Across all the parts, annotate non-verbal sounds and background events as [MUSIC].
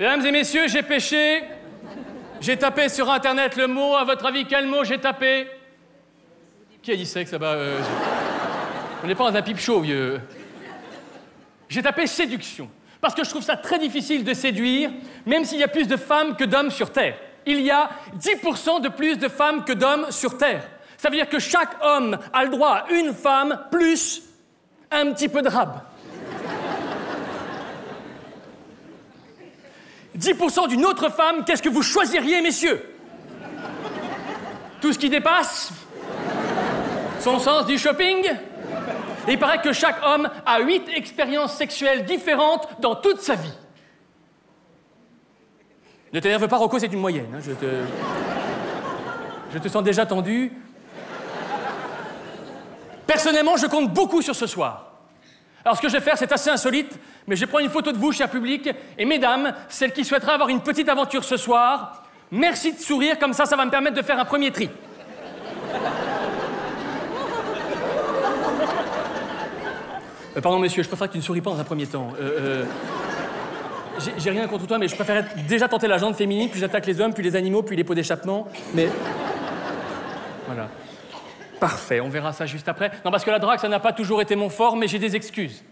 Mesdames et messieurs, j'ai péché. J'ai tapé sur Internet le mot. À votre avis, quel mot j'ai tapé? Qui a dit sexe là-bas euh, On n'est pas dans un pipe show, vieux. J'ai tapé séduction. Parce que je trouve ça très difficile de séduire, même s'il y a plus de femmes que d'hommes sur Terre. Il y a 10% de plus de femmes que d'hommes sur Terre. Ça veut dire que chaque homme a le droit à une femme plus un petit peu de rab. 10% d'une autre femme, qu'est-ce que vous choisiriez, messieurs? Tout ce qui dépasse? Son sens du shopping? Il paraît que chaque homme a 8 expériences sexuelles différentes dans toute sa vie. Ne t'énerve pas, Rocco, c'est une moyenne. hein, Je te... Je te sens déjà tendu. Personnellement, je compte beaucoup sur ce soir. Alors, ce que je vais faire, c'est assez insolite, mais je vais prendre une photo de vous, cher public, et mesdames, celles qui souhaiteraient avoir une petite aventure ce soir, merci de sourire, comme ça, ça va me permettre de faire un premier tri. Euh, pardon, monsieur, je préfère que tu ne souris pas dans un premier temps. Euh, euh, j'ai- rien contre toi, mais je préférais déjà tenter la jante féminine, puis j'attaque les hommes, puis les animaux, puis les pots d'échappement. Mais. Voilà. Parfait, on verra ça juste après. Non, parce que la drague, ça n'a pas toujours été mon fort, mais j'ai des excuses.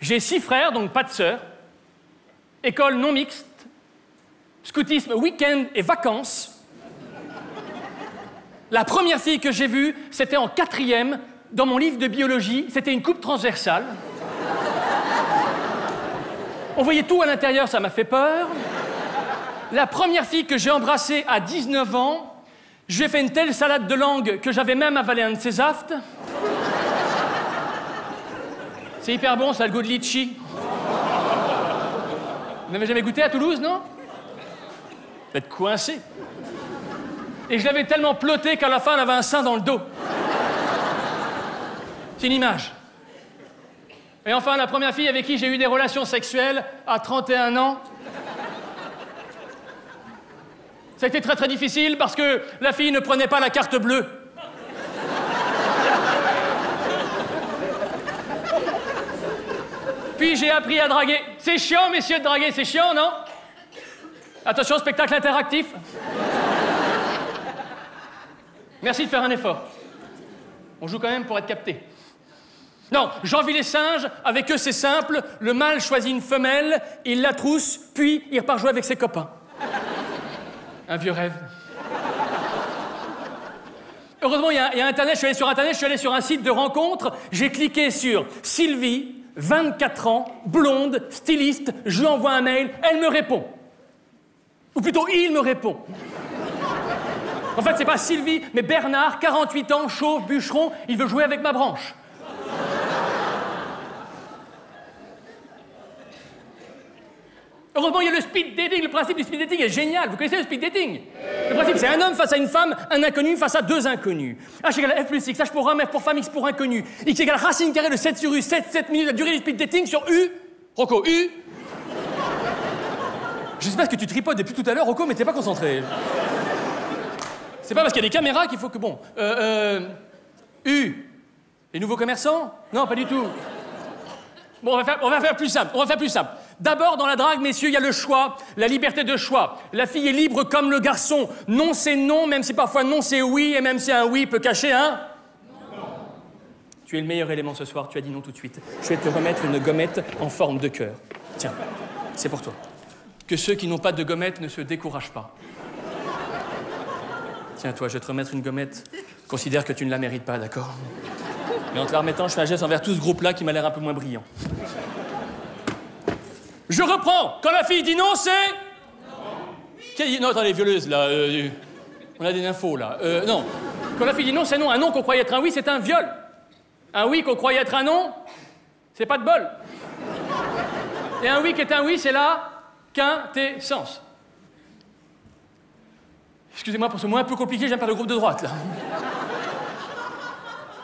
J'ai six frères, donc pas de sœurs. École non mixte. Scoutisme, week-end et vacances. La première fille que j'ai vue, c'était en quatrième, dans mon livre de biologie. C'était une coupe transversale. On voyait tout à l'intérieur, ça m'a fait peur. La première fille que j'ai embrassée à 19 ans, j'ai fait une telle salade de langue que j'avais même avalé un de ses aftes. C'est hyper bon, ça le goût de litchi. Vous n'avez jamais goûté à Toulouse, non? Vous êtes coincé. Et je l'avais tellement ploté qu'à la fin, elle avait un sein dans le dos. C'est une image. Et enfin, la première fille avec qui j'ai eu des relations sexuelles à 31 ans. Ça a très très difficile parce que la fille ne prenait pas la carte bleue. Puis j'ai appris à draguer. C'est chiant, messieurs, de draguer, c'est chiant, non? Attention, spectacle interactif. Merci de faire un effort. On joue quand même pour être capté. Non, j'envie les singes, avec eux c'est simple, le mâle choisit une femelle, il la trousse, puis il repart jouer avec ses copains. Un vieux rêve. Heureusement, il y, a, Internet, je suis allé sur Internet, je suis allé sur un site de rencontre, j'ai cliqué sur Sylvie, 24 ans, blonde, styliste, je lui envoie un mail, elle me répond. Ou plutôt, il me répond. En fait, c'est pas Sylvie, mais Bernard, 48 ans, chauve, bûcheron, il veut jouer avec ma branche. Heureusement, il y a le speed dating. Le principe du speed dating est génial. Vous connaissez le speed dating? Le principe, c'est un homme face à une femme, un inconnu face à deux inconnus. H égale F plus X, H pour 1, F pour femme, X pour inconnu. X égale racine carrée de 7 sur U, 7, 7 minutes, la durée du speed dating sur U. Rocco, U. Je sais pas ce que tu tripotes depuis tout à l'heure, Rocco, mais t'es pas concentré. C'est pas parce qu'il y a des caméras qu'il faut que. Bon. Euh, euh, U. Les nouveaux commerçants? Non, pas du tout. Bon, on va faire plus simple. On va faire plus simple. D'abord, dans la drague, messieurs, il y a le choix, la liberté de choix. La fille est libre comme le garçon. Non, c'est non, même si parfois non, c'est oui, et même si un oui peut cacher un. Tu es le meilleur élément ce soir, tu as dit non tout de suite. Je vais te remettre une gommette en forme de cœur. Tiens, c'est pour toi. Que ceux qui n'ont pas de gommette ne se découragent pas. Tiens, toi, je vais te remettre une gommette. Considère que tu ne la mérites pas, d'accord? Mais en te la remettant, je fais un geste envers tout ce groupe-là qui m'a l'air un peu moins brillant. Je reprends. Quand la fille dit non, c'est. Non. Non, attendez, violeuse, là. euh, on a des infos, là. Euh, non. Quand la fille dit non, c'est non. Un non qu'on croyait être un oui, c'est un viol. Un oui qu'on croyait être un non, c'est pas de bol. Et un oui qui est un oui, c'est la quintessence. Excusez-moi pour ce mot un peu compliqué, j'aime pas le groupe de droite, là.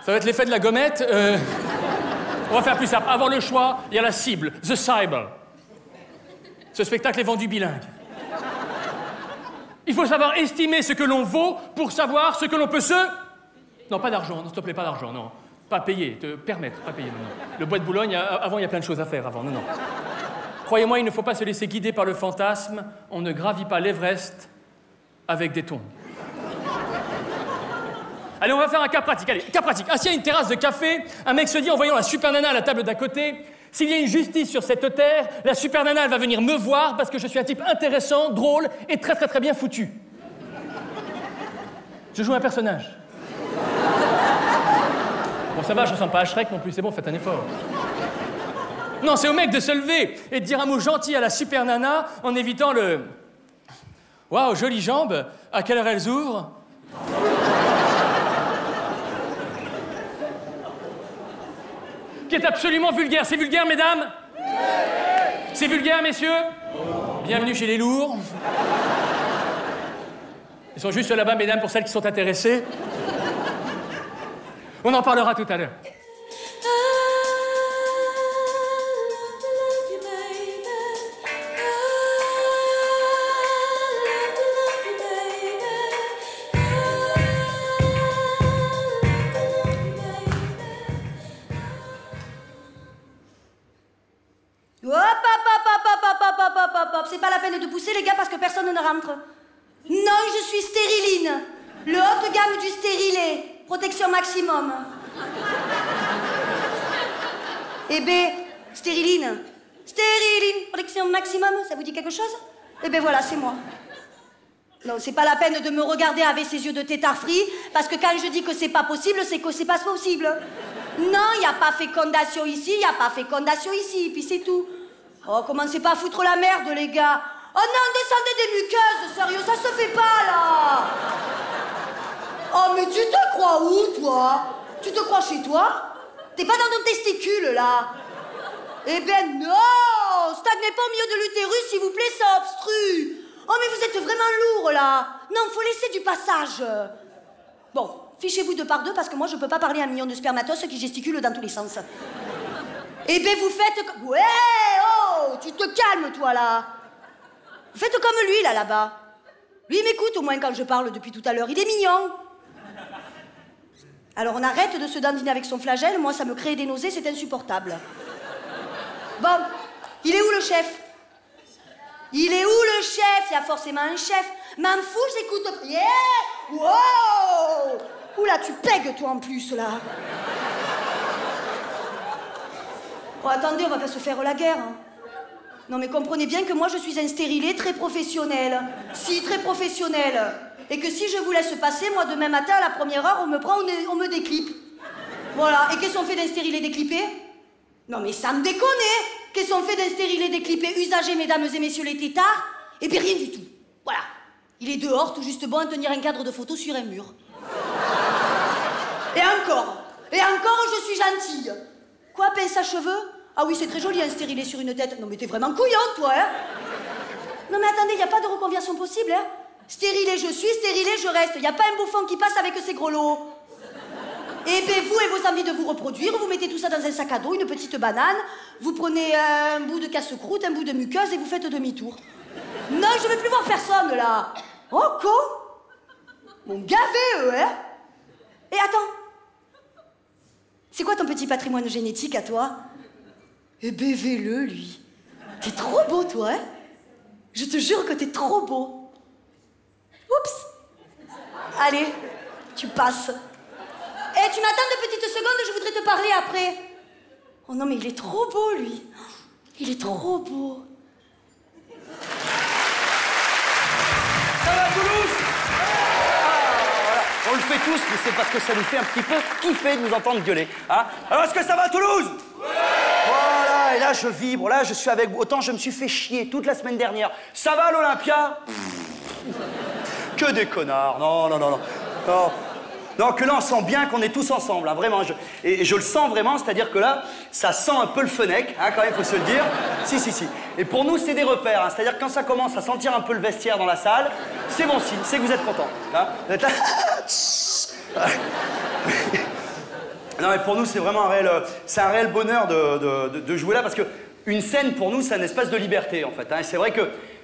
Ça va être l'effet de la gommette. euh, On va faire plus simple. Avant le choix, il y a la cible, The Cyber. Ce spectacle est vendu bilingue. Il faut savoir estimer ce que l'on vaut pour savoir ce que l'on peut se. Non, pas d'argent, s'il te plaît, pas d'argent, non. Pas payer, te permettre, pas payer, non, non. Le bois de Boulogne, avant, il y a plein de choses à faire avant, non, non. Croyez-moi, il ne faut pas se laisser guider par le fantasme. On ne gravit pas l'Everest avec des tons. Allez, on va faire un cas pratique. Allez, cas pratique. Assis à une terrasse de café, un mec se dit en voyant la super nana à la table d'à côté S'il y a une justice sur cette terre, la super nana, elle va venir me voir parce que je suis un type intéressant, drôle et très très très bien foutu. Je joue un personnage. Bon, ça va, je ressemble pas à Shrek non plus, c'est bon, faites un effort. Non, c'est au mec de se lever et de dire un mot gentil à la super nana en évitant le. Waouh, jolies jambes, à quelle heure elles ouvrent? Qui est absolument vulgaire. C'est vulgaire, mesdames C'est vulgaire, messieurs Bienvenue chez les lourds. Ils sont juste là-bas, mesdames, pour celles qui sont intéressées. On en parlera tout à l'heure. Non, je suis stériline. Le haut de gamme du stérilet. Protection maximum. Eh ben, stériline. Stériline. Protection maximum, ça vous dit quelque chose? Eh ben voilà, c'est moi. Non, c'est pas la peine de me regarder avec ces yeux de tétard frit, parce que quand je dis que c'est pas possible, c'est que c'est pas possible. Non, il a pas fécondation ici, il a pas fécondation ici, puis c'est tout. Oh, commencez pas à foutre la merde, les gars? Oh non, descendez des muqueuses, sérieux, ça se fait pas, là. Oh, mais tu te crois où, toi? Tu te crois chez toi? T'es pas dans ton testicule, là Eh ben non Stagnez pas au milieu de l'utérus, s'il vous plaît, ça obstrue. Oh, mais vous êtes vraiment lourd, là. Non, faut laisser du passage. Bon, fichez-vous deux par deux, parce que moi, je peux pas parler à un million de spermatos qui gesticulent dans tous les sens. Eh ben, vous faites... Ouais, oh Tu te calmes, toi, là faites comme lui, là, là-bas. Lui, il m'écoute, au moins, quand je parle depuis tout à l'heure. Il est mignon. Alors, on arrête de se dandiner avec son flagelle. Moi, ça me crée des nausées, c'est insupportable. Bon, il est où, le chef? Il est où le chef? Il y a forcément un chef. M'en fous, j'écoute. Yeah Wow Oula, tu pègues toi en plus là. Oh, attendez, on va pas se faire la guerre. hein. Non, mais comprenez bien que moi je suis un stérilé très professionnel. Si, très professionnel. Et que si je vous laisse passer, moi demain matin à la première heure, on me prend, on, me déclipe. Voilà. Et qu'est-ce qu'on fait d'un stérilé déclipé Non, mais ça me déconne Qu'est-ce qu'on fait d'un stérilé déclipé usagé, mesdames et messieurs les tétards Eh bien, rien du tout. Voilà. Il est dehors, tout juste bon à tenir un cadre de photo sur un mur. Et encore Et encore, je suis gentille Quoi, pince à cheveux? Ah oui, c'est très joli, un stérilé sur une tête. Non, mais t'es vraiment couillante, toi, hein Non, mais attendez, il a pas de reconversion possible, hein Stérilé, je suis, stérilé, je reste. Il a pas un bouffon qui passe avec ses gros lots. Et bien vous et vos envies de vous reproduire, vous mettez tout ça dans un sac à dos, une petite banane, vous prenez un bout de casse-croûte, un bout de muqueuse et vous faites demi-tour. Non, je veux plus voir personne là. Oh con Mon gavé eux, hein Et attends. C'est quoi ton petit patrimoine génétique à toi? Eh ben le lui. T'es trop beau toi, hein? Je te jure que t'es trop beau. Oups Allez, tu passes. Eh, tu m'attends deux petites secondes, je voudrais te parler après. Oh non, mais il est trop beau, lui. Il est trop beau. Ça va Toulouse? Ah, On le fait tous, mais c'est parce que ça nous fait un petit peu kiffer de nous entendre gueuler. Hein? Alors est-ce que ça va Toulouse? Voilà, et là je vibre, là je suis avec vous. Autant je me suis fait chier toute la semaine dernière. Ça va l'Olympia? Que des connards, non, non, non, non. Non. Non, là, on sent bien qu'on est tous ensemble, là, vraiment. Et, je le sens vraiment, c'est-à-dire que là, ça sent un peu le fenec, hein, quand même, faut se le dire. Si, si, si. Et pour nous, c'est des repères, hein, c'est-à-dire quand ça commence à sentir un peu le vestiaire dans la salle, c'est bon signe, c'est que vous êtes content. hein. Vous êtes là. [LAUGHS] Non, mais pour nous, c'est vraiment un réel, euh, c'est un réel bonheur de, de- jouer là parce que une scène, pour nous, c'est un espace de liberté, en fait. hein. C'est vrai que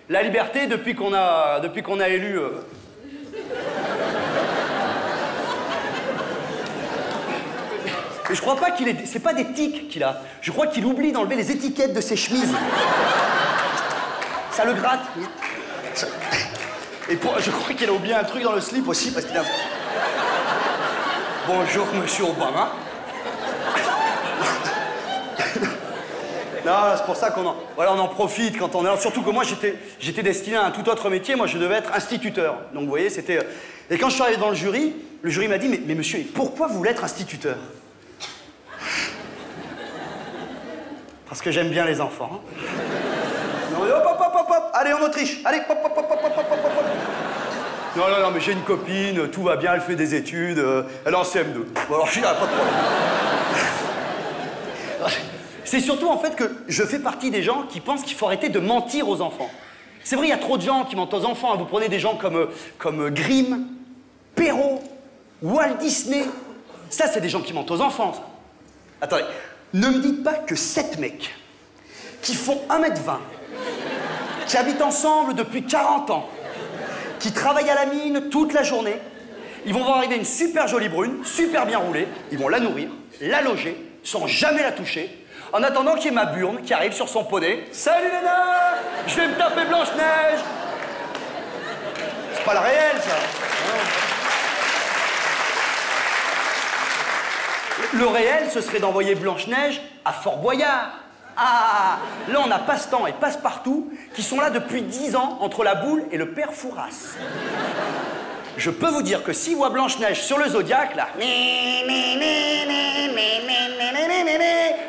la liberté, depuis qu'on a, depuis qu'on a élu. euh, je crois pas qu'il ait. C'est pas des tics qu'il a. Je crois qu'il oublie d'enlever les étiquettes de ses chemises. Ça le gratte. Et je crois qu'il a oublié un truc dans le slip aussi parce qu'il a. Bonjour, monsieur Obama. [LAUGHS] non, c'est pour ça qu'on en, voilà, on en profite quand on est. Surtout que moi, j'étais destiné à un tout autre métier. Moi, je devais être instituteur. Donc, vous voyez, c'était. Euh, et quand je suis arrivé dans le jury, le jury m'a dit mais, mais monsieur, pourquoi vous voulez être instituteur? [LAUGHS] Parce que j'aime bien les enfants. Hein. Non, hop, hop, hop, hop, allez en Autriche, allez, hop, hop, hop, hop, hop, hop, Non, non, non, mais j'ai une copine, tout va bien, elle fait des études, euh, elle est en CM2. Bon, alors je suis là, pas de problème. [LAUGHS] C'est surtout en fait que je fais partie des gens qui pensent qu'il faut arrêter de mentir aux enfants. C'est vrai, il y a trop de gens qui mentent aux enfants. hein. Vous prenez des gens comme, euh, euh, Grimm, Perrault, Walt Disney. Ça, c'est des gens qui mentent aux enfants. Attendez, ne me dites pas que sept mecs qui font 1m20, qui habitent ensemble depuis 40 ans, qui travaillent à la mine toute la journée, ils vont voir arriver une super jolie brune, super bien roulée, ils vont la nourrir, la loger, sans jamais la toucher, en attendant qu'il y ait ma burne qui arrive sur son poney. Salut Léna Je vais me taper Blanche-Neige C'est pas le réel, ça Le réel, ce serait d'envoyer Blanche-Neige à Fort Boyard. Ah Là, on a Passe-Temps et Passe-Partout qui sont là depuis 10 ans entre la boule et le père Fouras. Je peux vous dire que s'il voit Blanche-Neige sur le Zodiac, là...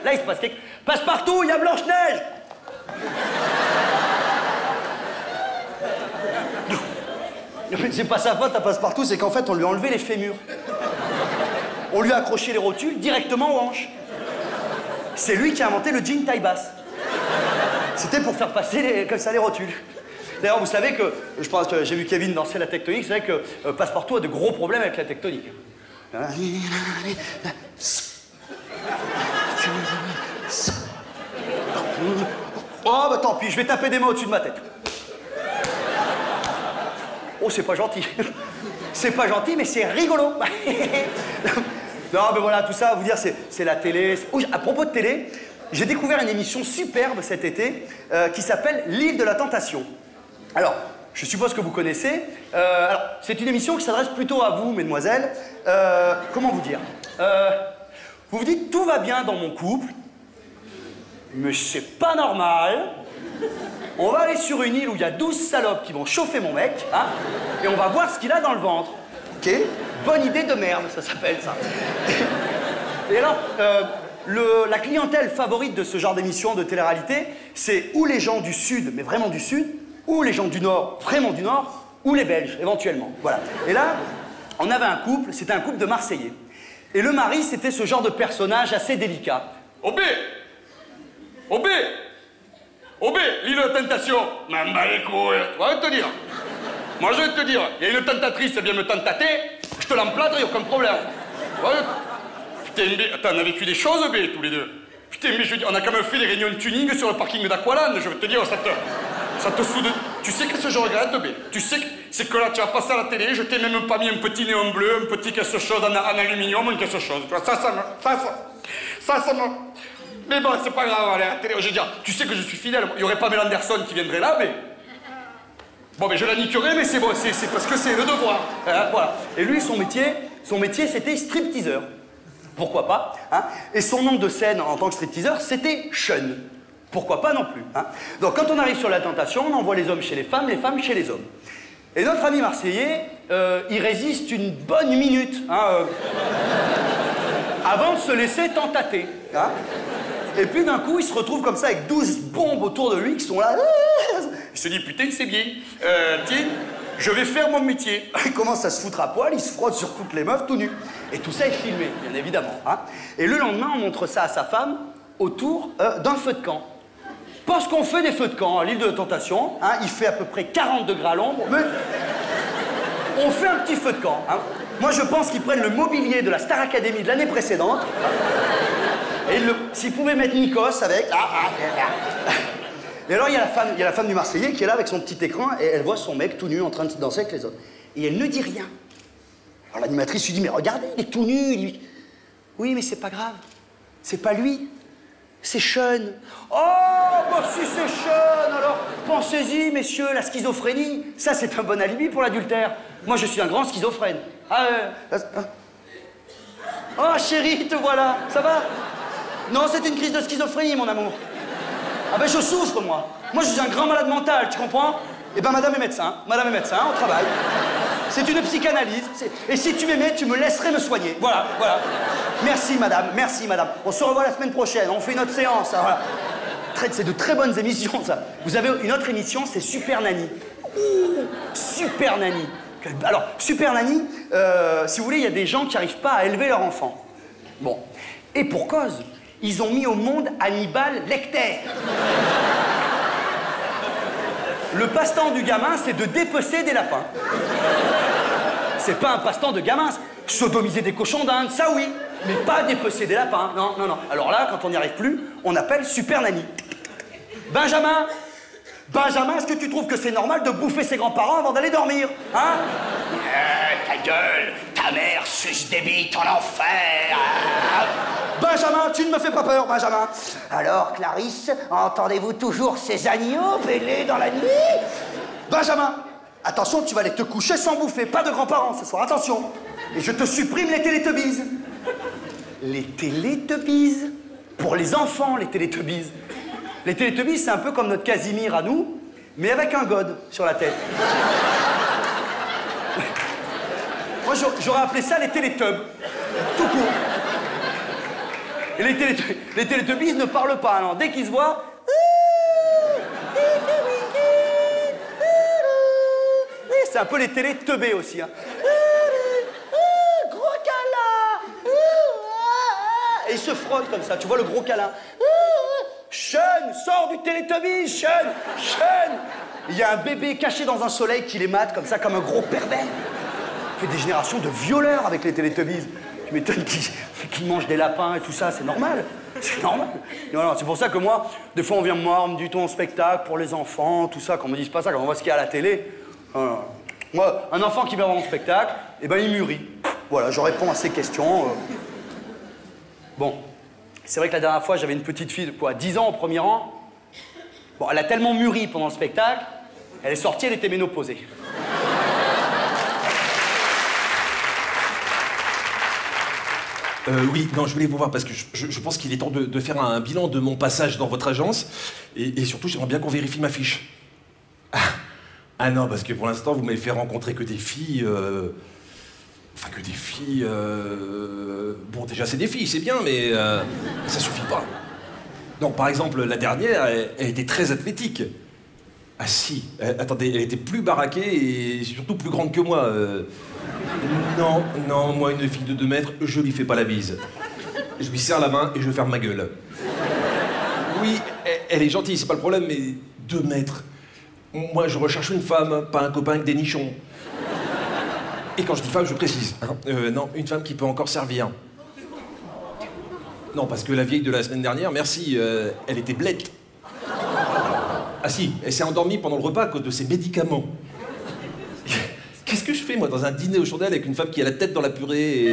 Là, il se passe quelque... Passe-Partout, il y a Blanche-Neige C'est pas sa faute à Passe-Partout, c'est qu'en fait, on lui a enlevé les fémurs. On lui a accroché les rotules directement aux hanches. C'est lui qui a inventé le jean taille basse. C'était pour faire passer comme ça les rotules. D'ailleurs, vous savez que, je pense que j'ai vu Kevin danser la tectonique, c'est vrai que euh, Passepartout a de gros problèmes avec la tectonique. Oh, bah tant pis, je vais taper des mains au-dessus de ma tête. Oh, c'est pas gentil. C'est pas gentil, mais c'est rigolo. [LAUGHS] non, mais voilà, tout ça, vous dire, c'est la télé. Oh, à propos de télé, j'ai découvert une émission superbe cet été euh, qui s'appelle L'île de la tentation. Alors, je suppose que vous connaissez. Euh, alors, c'est une émission qui s'adresse plutôt à vous, mesdemoiselles. Euh, comment vous dire? Vous vous dites, tout va bien dans mon couple, mais c'est pas normal. On va aller sur une île où il y a 12 salopes qui vont chauffer mon mec, hein, et on va voir ce qu'il a dans le ventre. Ok Bonne idée de merde, ça s'appelle ça. [LAUGHS] Et alors, euh, le- la clientèle favorite de ce genre d'émission de télé-réalité, c'est ou les gens du Sud, mais vraiment du Sud, ou les gens du Nord, vraiment du Nord, ou les Belges, éventuellement. Voilà. Et là, on avait un couple, c'était un couple de Marseillais. Et le mari, c'était ce genre de personnage assez délicat. OB OB OB, l'île de tentation. M'en bats les couilles Tu vas te dire. Moi, je vais te dire, il y a une tentatrice, elle vient me tentater, je te l'emplâtre, il n'y a aucun problème. Putain, mais attends, on a vécu des choses, B, tous les deux. Putain, mais je veux dire, on a quand même fait des réunions de tuning sur le parking d'Aqualand, je veux te dire, ça te... Ça te soude... Tu sais qu'est-ce que je regrette, B Tu sais que c'est que là, tu vas passer à la télé, je t'ai même pas mis un petit néon bleu, un petit quelque chose en, en aluminium, une quelque chose. Ça, ça me... Ça, ça... Ça, ça me... Mais bon, c'est pas grave, allez, à la télé, je veux dire, tu sais que je suis fidèle. Il y aurait pas Mel Anderson qui viendrait là, mais... [LAUGHS] Bon, mais je la niquerai, mais c'est bon, c'est c'est parce que c'est le devoir. Hein, voilà. Et lui, son métier, son métier, c'était stripteaseur. Pourquoi pas hein Et son nom de scène en tant que stripteaseur, c'était Sean. Pourquoi pas non plus hein Donc quand on arrive sur la tentation, on envoie les hommes chez les femmes, les femmes chez les hommes. Et notre ami marseillais, euh, il résiste une bonne minute hein, euh, [LAUGHS] avant de se laisser tentater. hein. Et puis d'un coup, il se retrouve comme ça avec 12 bombes autour de lui qui sont là. [LAUGHS] Il se dit, putain, c'est bien. Euh, tiens, je vais faire mon métier. [LAUGHS] Il commence à se foutre à poil, il se frotte sur toutes les meufs tout nu. Et tout ça est filmé, bien évidemment. hein. Et le lendemain, on montre ça à sa femme autour euh, d'un feu de camp. Parce qu'on fait des feux de camp à l'île de la Tentation, hein, il fait à peu près 40 degrés à l'ombre, mais on fait un petit feu de camp. hein. Moi, je pense qu'ils prennent le mobilier de la Star Academy de l'année précédente. Et s'ils pouvaient mettre Nikos avec. ah, ah, ah, ah. Et alors, il y, a la femme, il y a la femme du Marseillais qui est là avec son petit écran et elle voit son mec tout nu en train de danser avec les autres. Et elle ne dit rien. Alors l'animatrice lui dit Mais regardez, il est tout nu. Oui, mais c'est pas grave. C'est pas lui. C'est Sean. Oh, bah si c'est Sean, alors pensez-y, messieurs, la schizophrénie, ça c'est un bon alibi pour l'adultère. Moi je suis un grand schizophrène. Ah, euh, Oh chérie, te voilà, ça va? Non, c'est une crise de schizophrénie, mon amour. Ah ben je souffre, moi. Moi je suis un grand malade mental, tu comprends? Eh ben madame est médecin, madame est médecin, on travaille. C'est une psychanalyse. Et si tu m'aimais, tu me laisserais me soigner. Voilà, voilà. Merci, madame, merci, madame. On se revoit la semaine prochaine, on fait une autre séance. hein, C'est de très bonnes émissions, ça. Vous avez une autre émission, c'est Super Nanny. Ouh, Super Nanny. Alors, Super Nanny, euh, si vous voulez, il y a des gens qui n'arrivent pas à élever leur enfant. Bon. Et pour cause, ils ont mis au monde Hannibal Lecter. Le passe-temps du gamin, c'est de dépecer des lapins. C'est pas un passe-temps de gamin. Sodomiser des cochons d'Inde, ça oui. Mais pas dépecer des lapins. Non, non, non. Alors là, quand on n'y arrive plus, on appelle Super Nanny. Benjamin Benjamin, est-ce que tu trouves que c'est normal de bouffer ses grands-parents avant d'aller dormir Hein? Euh, ta gueule, ta mère suce des bites en enfer. Ah. Benjamin, tu ne me fais pas peur, Benjamin. Alors, Clarisse, entendez-vous toujours ces agneaux bêler dans la nuit? Benjamin, attention, tu vas aller te coucher sans bouffer. Pas de grands-parents ce soir, attention. Et je te supprime les télétubbies. Les télétubbies Pour les enfants, les télétubbies. Les télétubbies, c'est un peu comme notre Casimir à nous, mais avec un god sur la tête. Moi, j'aurais- j'aurais appelé ça les télétubs. Tout court. Et les, télé- ne parlent pas, non. Dès qu'ils se voient... C'est un peu les téléteubés aussi. Hein. Gros câlin Et ils se frottent comme ça, tu vois le gros câlin. Sean, sors du télétubby, Sean Sean Il y a un bébé caché dans un soleil qui les mate comme ça, comme un gros pervers. Il fait des générations de violeurs avec les télétubbies. Tu m'étonnes qu'ils [LAUGHS] qu'ils mangent des lapins et tout ça, c'est normal. C'est normal. C'est pour ça que moi, des fois, on vient me voir, on me dit ton spectacle pour les enfants, tout ça, qu'on me dise pas ça, quand on voit ce qu'il y a à la télé. Moi, un enfant qui vient voir mon spectacle, eh ben, il mûrit. Voilà, je réponds à ses questions. euh. Bon, c'est vrai que la dernière fois, j'avais une petite fille de quoi, 10 ans au premier rang. Bon, elle a tellement mûri pendant le spectacle, elle est sortie, elle était ménopausée. Euh, oui, non, je voulais vous voir parce que je, pense qu'il est temps de, faire un bilan de mon passage dans votre agence. Et, surtout, j'aimerais bien qu'on vérifie ma fiche. Ah, ah non, parce que pour l'instant, vous m'avez fait rencontrer que des filles. euh, Enfin, que des filles. euh, Bon, déjà, c'est des filles, c'est bien, mais ça suffit pas. Donc, par exemple, la dernière, elle était très athlétique. Ah si, euh, attendez, elle était plus baraquée et surtout plus grande que moi. euh. Non, non, moi, une fille de 2 mètres, je lui fais pas la bise. Je lui serre la main et je ferme ma gueule. Oui, elle, elle est gentille, c'est pas le problème, mais 2 mètres. Moi, je recherche une femme, pas un copain avec des nichons. Et quand je dis femme, je précise. hein. Euh, non, une femme qui peut encore servir. Non, parce que la vieille de la semaine dernière, merci, elle était blette. Ah si, elle s'est endormie pendant le repas à cause de ses médicaments. Qu'est-ce que je fais, moi, dans un dîner aux chandelles avec une femme qui a la tête dans la purée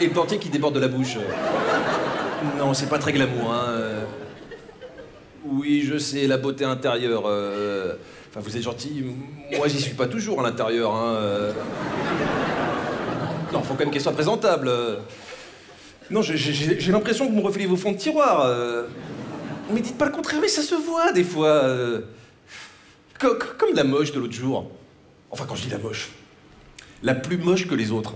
et, le dentier qui déborde de la bouche? Non, c'est pas très glamour, hein. Oui, je sais, la beauté intérieure. euh, Enfin, vous êtes gentil. Moi, j'y suis pas toujours à l'intérieur, hein. euh. Non, faut quand même qu'elle soit présentable. Non, j'ai l'impression que vous me refilez vos fonds de tiroir. euh. Mais dites pas le contraire, mais ça se voit des fois. euh. Co- co- Comme la moche de l'autre jour. Enfin, quand je dis la moche, la plus moche que les autres.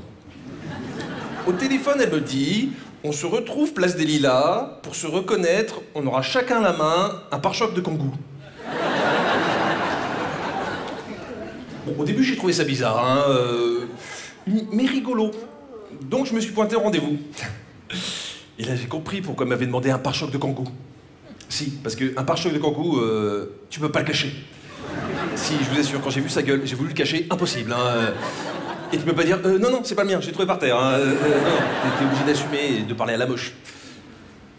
Au téléphone, elle me dit on se retrouve place des Lilas, pour se reconnaître, on aura chacun la main un pare-choc de kangou. Bon, au début, j'ai trouvé ça bizarre, hein, euh, mais rigolo. Donc, je me suis pointé au rendez-vous. Et là, j'ai compris pourquoi elle m'avait demandé un pare-choc de kangou. Si, parce qu'un pare-choc de kangou, euh, tu peux pas le cacher. Si, je vous assure, quand j'ai vu sa gueule, j'ai voulu le cacher, impossible. Hein. euh. Et tu peux pas dire, euh, non, non, c'est pas le mien, j'ai trouvé par terre. Hein. euh, euh, non, t'es- obligé d'assumer et de parler à la moche.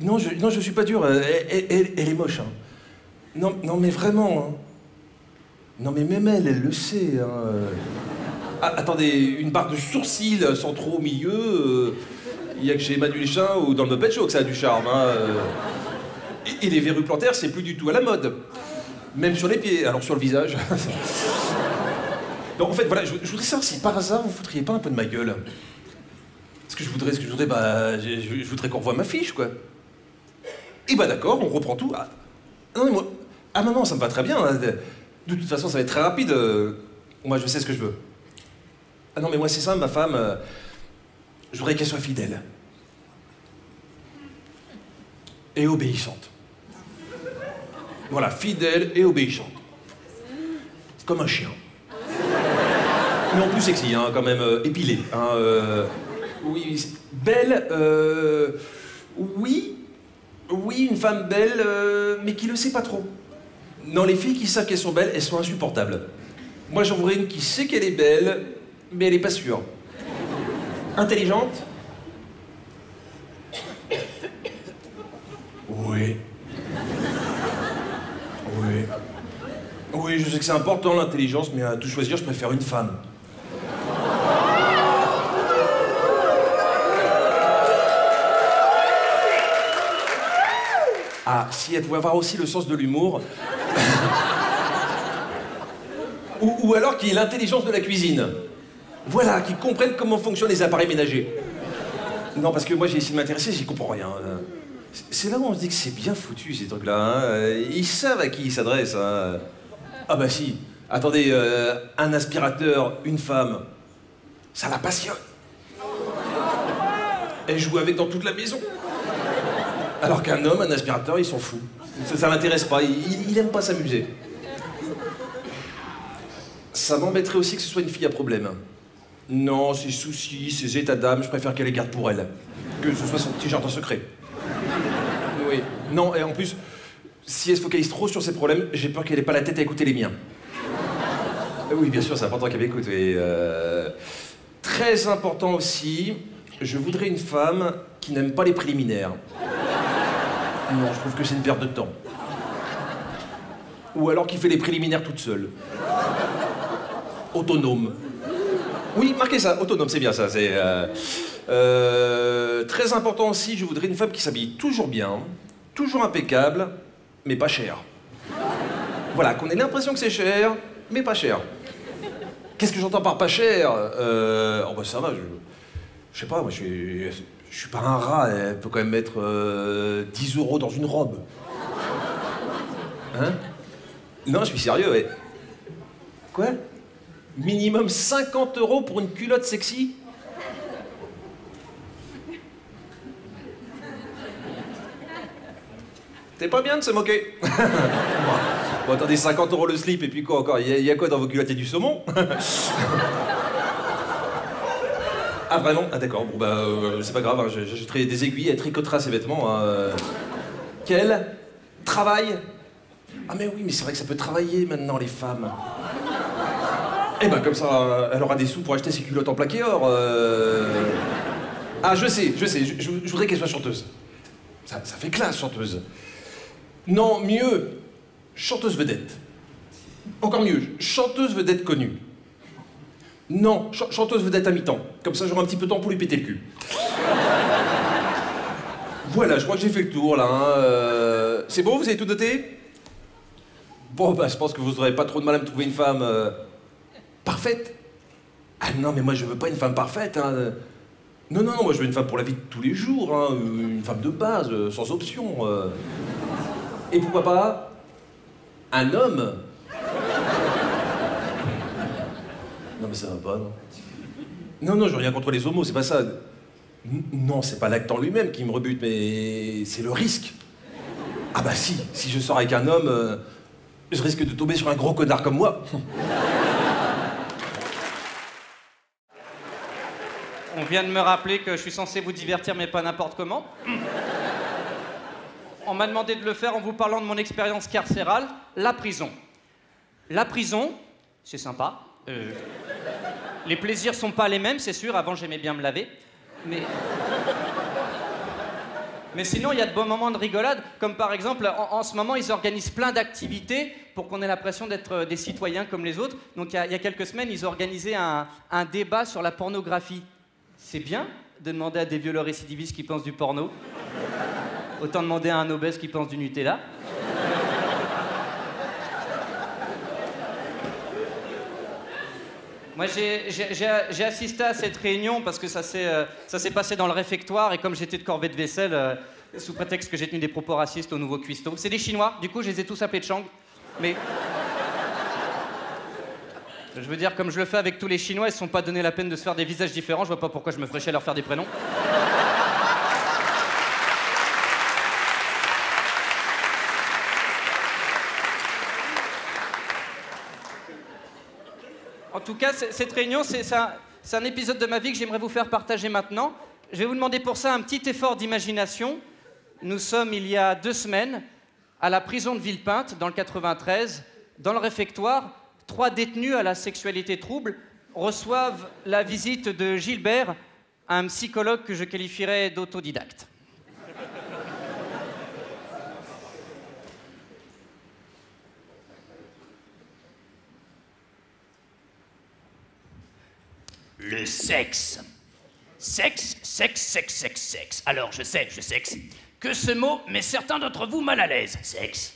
Non, je, non, je suis pas dur, elle, est moche. hein. Non, non, mais vraiment. hein. Non, mais même elle, elle le sait. Ah, attendez, une barre de sourcils sans trop au milieu, il y a que chez Emmanuel Chin ou dans le Muppet Show que ça a du charme. Et, les verrues plantaires, c'est plus du tout à la mode. Même sur les pieds, alors sur le visage. [LAUGHS] Donc en fait, voilà, je, voudrais savoir si par hasard vous foutriez pas un peu de ma gueule. Ce que je voudrais, ce que je voudrais, bah, je, voudrais qu'on revoie ma fiche, quoi. Et bah d'accord, on reprend tout. Ah, non, moi, ah non, ça me va très bien. hein. De, de toute façon, ça va être très rapide. euh, Moi, je sais ce que je veux. Ah non, mais moi, c'est ça, ma femme. euh, je voudrais qu'elle soit fidèle. Et obéissante. Voilà, fidèle et obéissante. Comme un chien. Mais en plus sexy, hein, quand même, euh, épilé. Hein, euh, oui, belle, euh, oui, oui, une femme belle, mais qui le sait pas trop. Non, les filles qui savent qu'elles sont belles, elles sont insupportables. Moi, j'en voudrais une qui sait qu'elle est belle, mais elle est pas sûre. Intelligente. Oui. Je sais que c'est important l'intelligence, mais à tout choisir, je préfère une femme. Ah, si elle pouvait avoir aussi le sens de l'humour. [LAUGHS] ou, alors qu'il y ait l'intelligence de la cuisine. Voilà, qui comprennent comment fonctionnent les appareils ménagers. Non, parce que moi j'ai essayé de m'intéresser, j'y comprends rien. Euh, c'est- là où on se dit que c'est bien foutu ces trucs-là. hein. Ils savent à qui ils s'adressent. hein. Ah bah si. Attendez, euh, un aspirateur, une femme, ça la passionne. Elle joue avec dans toute la maison. Alors qu'un homme, un aspirateur, il s'en fout. Ça, ça l'intéresse pas, il, il- aime pas s'amuser. Ça m'embêterait aussi que ce soit une fille à problème. Non, ses soucis, ses états d'âme, je préfère qu'elle les garde pour elle. Que ce soit son petit jardin secret. Oui. Non, et en plus, si elle se focalise trop sur ses problèmes, j'ai peur qu'elle ait pas la tête à écouter les miens. Euh, Oui, bien sûr, c'est important qu'elle m'écoute. oui. Euh, Très important aussi, je voudrais une femme qui n'aime pas les préliminaires. Non, je trouve que c'est une perte de temps. Ou alors qui fait les préliminaires toute seule. Autonome. Oui, marquez ça, autonome, c'est bien ça. C'est euh, très important aussi. Je voudrais une femme qui s'habille toujours bien, toujours impeccable, mais pas cher. Voilà, qu'on ait l'impression que c'est cher, mais pas cher. Qu'est-ce que j'entends par pas cher? Euh, Oh bah ça va, je, je sais pas, moi je suis, je suis pas un rat. Elle peut quand même mettre euh, 10 euros dans une robe. Hein? Non, je suis sérieux. ouais. Quoi? Minimum 50 euros pour une culotte sexy? C'est pas bien de se moquer. [LAUGHS] bon, attendez, 50 euros le slip, et puis quoi encore? Il y, a- il y a quoi dans vos culottes? Du saumon? [LAUGHS] Ah, vraiment? Ah, d'accord, bon, bah, euh, c'est pas grave, hein, j'achèterai des aiguilles, elle tricotera ses vêtements. hein. Quel travail? Ah, mais oui, mais c'est vrai que ça peut travailler maintenant, les femmes. Eh ben, comme ça, elle aura des sous pour acheter ses culottes en plaqué or. euh. Ah, je sais, je sais, je voudrais qu'elle soit chanteuse. Ça, ça fait classe, chanteuse. Non, mieux, chanteuse vedette. Encore mieux, chanteuse vedette connue. Non, ch- chanteuse vedette à mi-temps. Comme ça, j'aurai un petit peu de temps pour lui péter le cul. voilà, je crois que j'ai fait le tour, là. hein, euh. C'est bon, vous avez tout noté? Bon, bah, je pense que vous n'aurez pas trop de mal à me trouver une femme euh, parfaite. Ah non, mais moi, je veux pas une femme parfaite. Hein. Non, non, non, moi, je veux une femme pour la vie de tous les jours. Hein. Une femme de base, euh, sans option. Et pourquoi pas un homme? Non, mais ça va pas, non? Non, non, j'ai rien contre les homos, c'est pas ça. Non, c'est pas l'acte lui-même qui me rebute, mais c'est le risque. Ah bah si, si je sors avec un homme, euh, je risque de tomber sur un gros connard comme moi. On vient de me rappeler que je suis censé vous divertir, mais pas n'importe comment. On m'a demandé de le faire en vous parlant de mon expérience carcérale, la prison. La prison, c'est sympa. Euh, les plaisirs sont pas les mêmes, c'est sûr. Avant, j'aimais bien me laver. Mais. Mais sinon, il y a de bons moments de rigolade, comme par exemple, en, ce moment, ils organisent plein d'activités pour qu'on ait l'impression d'être euh, des citoyens comme les autres. Donc, il y a, il y a quelques semaines, ils ont organisé un, un débat sur la pornographie. C'est bien de demander à des violeurs récidivistes qui pensent du porno. Autant demander à un obèse qui pense du Nutella. Moi, j'ai- assisté à cette réunion parce que ça s'est euh, ça s'est passé dans le réfectoire et comme j'étais de corvée de vaisselle, euh, sous prétexte que j'ai tenu des propos racistes au nouveau cuistot. C'est des Chinois, du coup, je les ai tous appelés Chang. Mais. Je veux dire, comme je le fais avec tous les Chinois, ils se sont pas donné la peine de se faire des visages différents, je vois pas pourquoi je me ferais chier à leur faire des prénoms. Tout cas, cette réunion, c'est un, un épisode de ma vie que j'aimerais vous faire partager maintenant. Je vais vous demander pour ça un petit effort d'imagination. Nous sommes, il y a deux semaines, à la prison de Villepinte, dans le 93. Dans le réfectoire, trois détenus à la sexualité trouble reçoivent la visite de Gilbert, un psychologue que je qualifierais d'autodidacte. Le sexe. Sexe, sexe, sexe, sexe, sexe. Alors, je sais, je sexe, que ce mot met certains d'entre vous mal à l'aise. Sexe.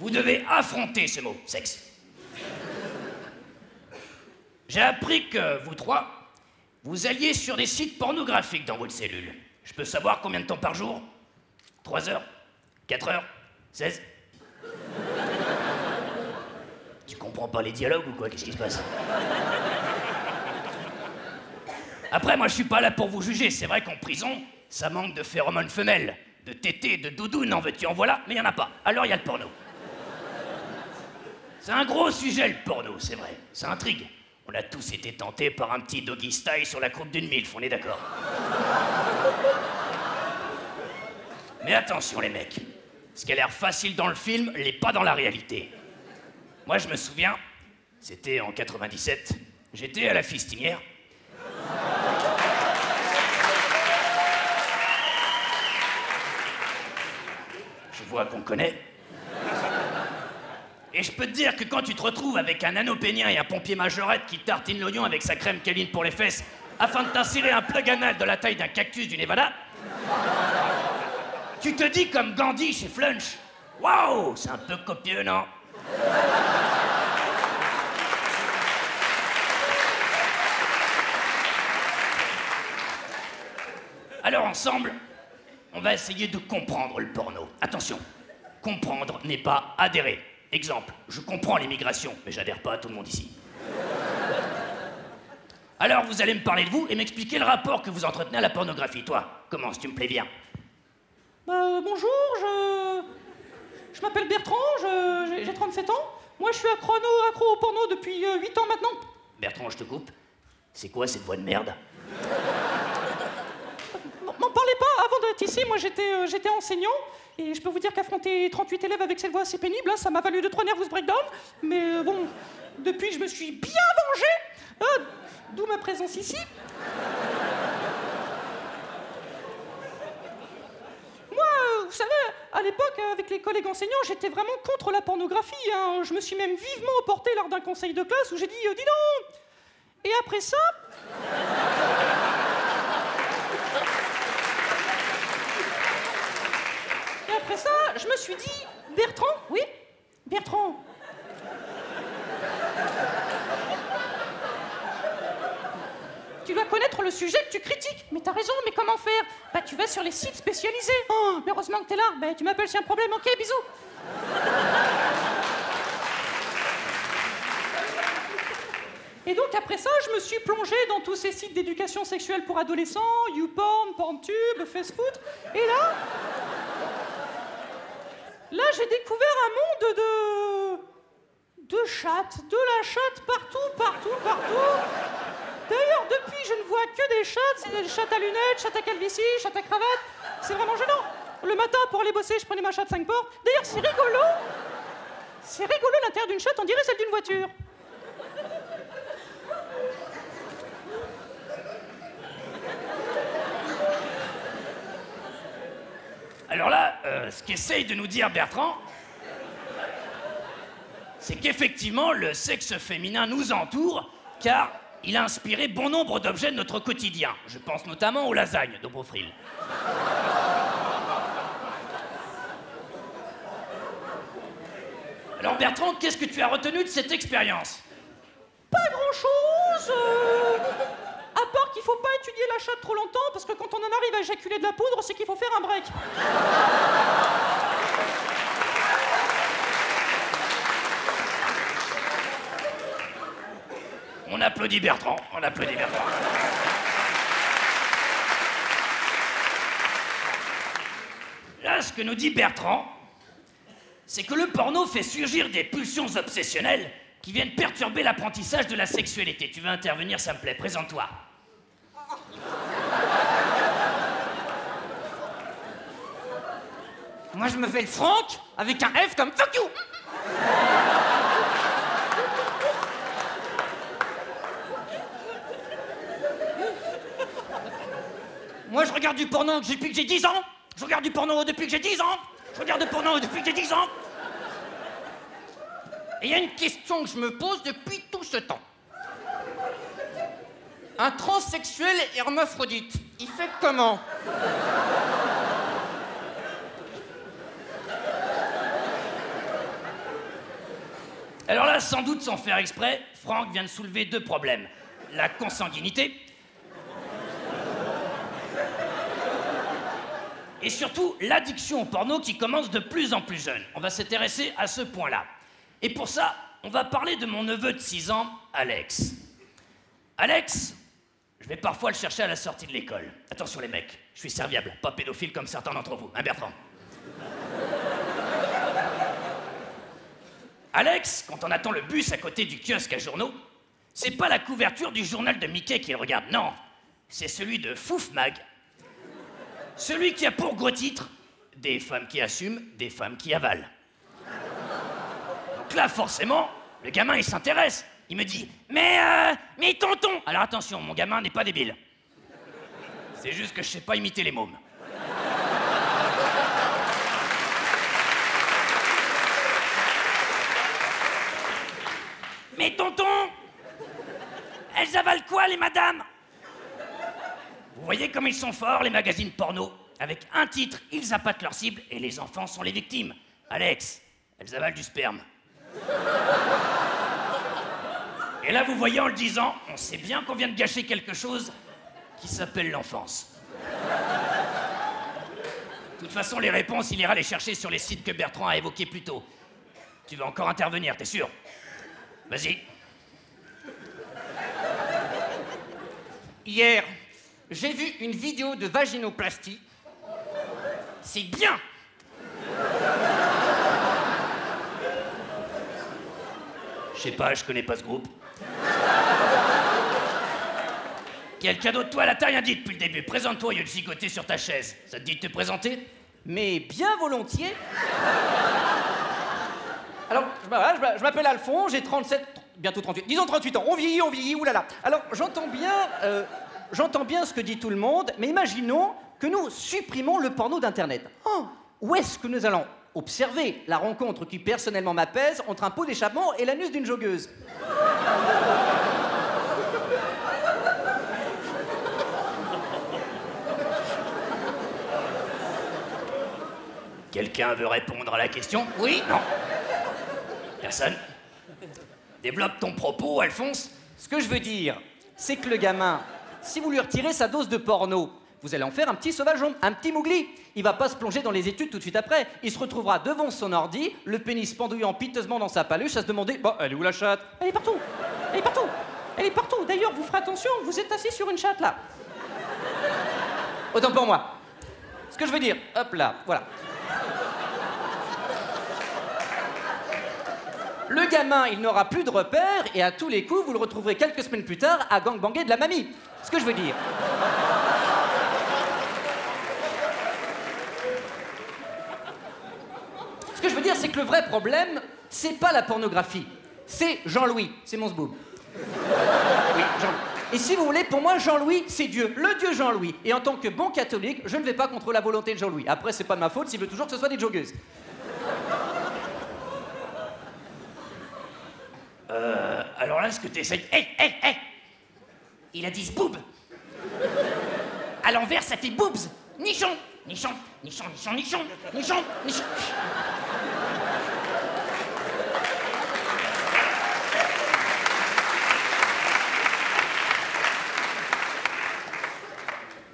Vous devez affronter ce mot, sexe. J'ai appris que vous trois, vous alliez sur des sites pornographiques dans votre cellule. Je peux savoir combien de temps par jour? 3 heures? 4 heures? 16 Tu comprends pas les dialogues ou quoi? Qu'est-ce qui se passe? Après, moi, je suis pas là pour vous juger. C'est vrai qu'en prison, ça manque de phéromones femelles, de tétés, de doudounes, en veux-tu, en voilà, mais il y en a pas. Alors, il y a le porno. C'est un gros sujet, le porno, c'est vrai. Ça intrigue. On a tous été tentés par un petit doggy style sur la croupe d'une milf, on est d'accord. Mais attention, les mecs. Ce qui a l'air facile dans le film l'est pas dans la réalité. Moi, je me souviens, c'était en 97, j'étais à la fistinière. Je vois qu'on connaît. Et je peux te dire que quand tu te retrouves avec un anneau et un pompier majorette qui tartine l'oignon avec sa crème câline pour les fesses afin de t'insérer un plug anal de la taille d'un cactus du Nevada, tu te dis comme Gandhi chez Flunch. Waouh, c'est un peu copieux, non? Alors ensemble, on va essayer de comprendre le porno. Attention, comprendre n'est pas adhérer. Exemple, je comprends l'immigration, mais j'adhère pas à tout le monde ici. Alors vous allez me parler de vous et m'expliquer le rapport que vous entretenez à la pornographie. Toi, commence, tu me plais bien? Bah, euh, bonjour, je. Je m'appelle Bertrand, j'ai j'ai 37 ans. Moi, je suis accro, accro au porno depuis euh, 8 ans maintenant. Bertrand, je te coupe. C'est quoi cette voix de merde? M'en parlez pas, avant d'être ici, moi j'étais euh, j'étais enseignant. Et je peux vous dire qu'affronter 38 élèves avec cette voix, c'est pénible, hein, ça m'a valu 2-3 nervous breakdown. Mais euh, bon, depuis, je me suis bien vengé. Ah, D'où ma présence ici. Moi, euh, vous savez, à l'époque, euh, avec les collègues enseignants, j'étais vraiment contre la pornographie. hein. Je me suis même vivement opporté lors d'un conseil de classe où j'ai dit euh, Dis donc Et après ça. Après ça, je me suis dit Bertrand Oui Bertrand Tu dois connaître le sujet que tu critiques. Mais t'as raison, mais comment faire? Bah, tu vas sur les sites spécialisés. Oh, heureusement que t'es là. Bah, tu m'appelles si y un problème. Ok, bisous. Et donc après ça, je me suis plongée dans tous ces sites d'éducation sexuelle pour adolescents, YouPorn, PornTube, Facebook. Et là, là, j'ai découvert un monde de de chattes, de la chatte partout, partout, partout. D'ailleurs, depuis, je ne vois que des chattes, c'est des chattes à lunettes, chattes à calvitie, chattes à cravate. C'est vraiment gênant. Le matin, pour aller bosser, je prenais ma chatte 5 portes. D'ailleurs, c'est rigolo. C'est rigolo l'intérieur d'une chatte, on dirait celle d'une voiture. Alors là, euh, ce qu'essaye de nous dire Bertrand, c'est qu'effectivement, le sexe féminin nous entoure, car il a inspiré bon nombre d'objets de notre quotidien. Je pense notamment aux lasagnes de Beaufril. Alors Bertrand, qu'est-ce que tu as retenu de cette expérience? Pas grand-chose qu'il faut pas étudier la trop longtemps, parce que quand on en arrive à éjaculer de la poudre, c'est qu'il faut faire un break. On applaudit Bertrand, on applaudit Bertrand. Là, ce que nous dit Bertrand, c'est que le porno fait surgir des pulsions obsessionnelles qui viennent perturber l'apprentissage de la sexualité. Tu veux intervenir, ça me plaît, présente-toi. Moi, je me fais le Franck avec un F comme fuck you Moi, je regarde du porno depuis que j'ai 10 ans. Je regarde du porno depuis que j'ai 10 ans. Je regarde du porno depuis que j'ai 10 ans. Et il y a une question que je me pose depuis tout ce temps. Un transsexuel hermaphrodite, il fait comment? Alors là, sans doute sans faire exprès, Franck vient de soulever deux problèmes. La consanguinité et surtout l'addiction au porno qui commence de plus en plus jeune. On va s'intéresser à ce point-là. Et pour ça, on va parler de mon neveu de 6 ans, Alex. Alex, je vais parfois le chercher à la sortie de l'école. Attention les mecs, je suis serviable, pas pédophile comme certains d'entre vous, hein Bertrand? Alex, quand on attend le bus à côté du kiosque à journaux, c'est pas la couverture du journal de Mickey qu'il regarde, non. C'est celui de Fouf Mag. Celui qui a pour gros titre Des femmes qui assument, des femmes qui avalent. Donc là, forcément, le gamin, il s'intéresse. Il me dit Mais, euh, mais tonton Alors attention, mon gamin n'est pas débile. C'est juste que je sais pas imiter les mômes. Mais tonton Elles avalent quoi, les madames? Vous voyez comme ils sont forts, les magazines porno Avec un titre, ils appâtent leur cible et les enfants sont les victimes. Alex, elles avalent du sperme. Et là, vous voyez, en le disant, on sait bien qu'on vient de gâcher quelque chose qui s'appelle l'enfance. De toute façon, les réponses, il ira les chercher sur les sites que Bertrand a évoqués plus tôt. Tu vas encore intervenir, t'es sûr? Vas-y. Hier, j'ai vu une vidéo de vaginoplastie. C'est bien Je sais pas, je connais pas ce groupe. Quelqu'un d'autre, toi, là, t'as rien dit depuis le début. Présente-toi au lieu de gigoter sur ta chaise. Ça te dit de te présenter? Mais bien volontiers. Alors, je m'a- je m'a- je m'appelle Alphonse, j'ai 37, bientôt 38, disons 38 ans. On vieillit, on vieillit, oulala. Alors, j'entends bien, euh, j'entends bien ce que dit tout le monde, mais imaginons que nous supprimons le porno d'Internet. Oh, où est-ce que nous allons observer la rencontre qui personnellement m'apaise entre un pot d'échappement et l'anus d'une joggeuse? Quelqu'un veut répondre à la question? Oui Non Personne Développe ton propos, Alphonse. Ce que je veux dire, c'est que le gamin, si vous lui retirez sa dose de porno, vous allez en faire un petit sauvageon, un petit mougli. Il va pas se plonger dans les études tout de suite après. Il se retrouvera devant son ordi, le pénis pendouillant piteusement dans sa paluche, à se demander Bon, elle est où la chatte? Elle est partout Elle est partout Elle est partout D'ailleurs, vous ferez attention, vous êtes assis sur une chatte là. Autant pour moi. Ce que je veux dire, hop là, voilà. Le gamin, il n'aura plus de repères et à tous les coups, vous le retrouverez quelques semaines plus tard à gangbanger de la mamie. Ce que je veux dire. Ce que je veux dire, c'est que le vrai problème, c'est pas la pornographie. C'est Jean-Louis, c'est mon zboob. Oui, Jean-Louis. Et si vous voulez, pour moi, Jean-Louis, c'est Dieu, le Dieu Jean-Louis. Et en tant que bon catholique, je ne vais pas contre la volonté de Jean-Louis. Après, c'est pas de ma faute s'il veut toujours que ce soit des joggeuses. Alors ce que tu essayes. Hé, hé, hé Il a dit zboob. À l'envers, ça fait boobs. Nichon, nichon, nichon, nichon, nichon, nichon, nichon.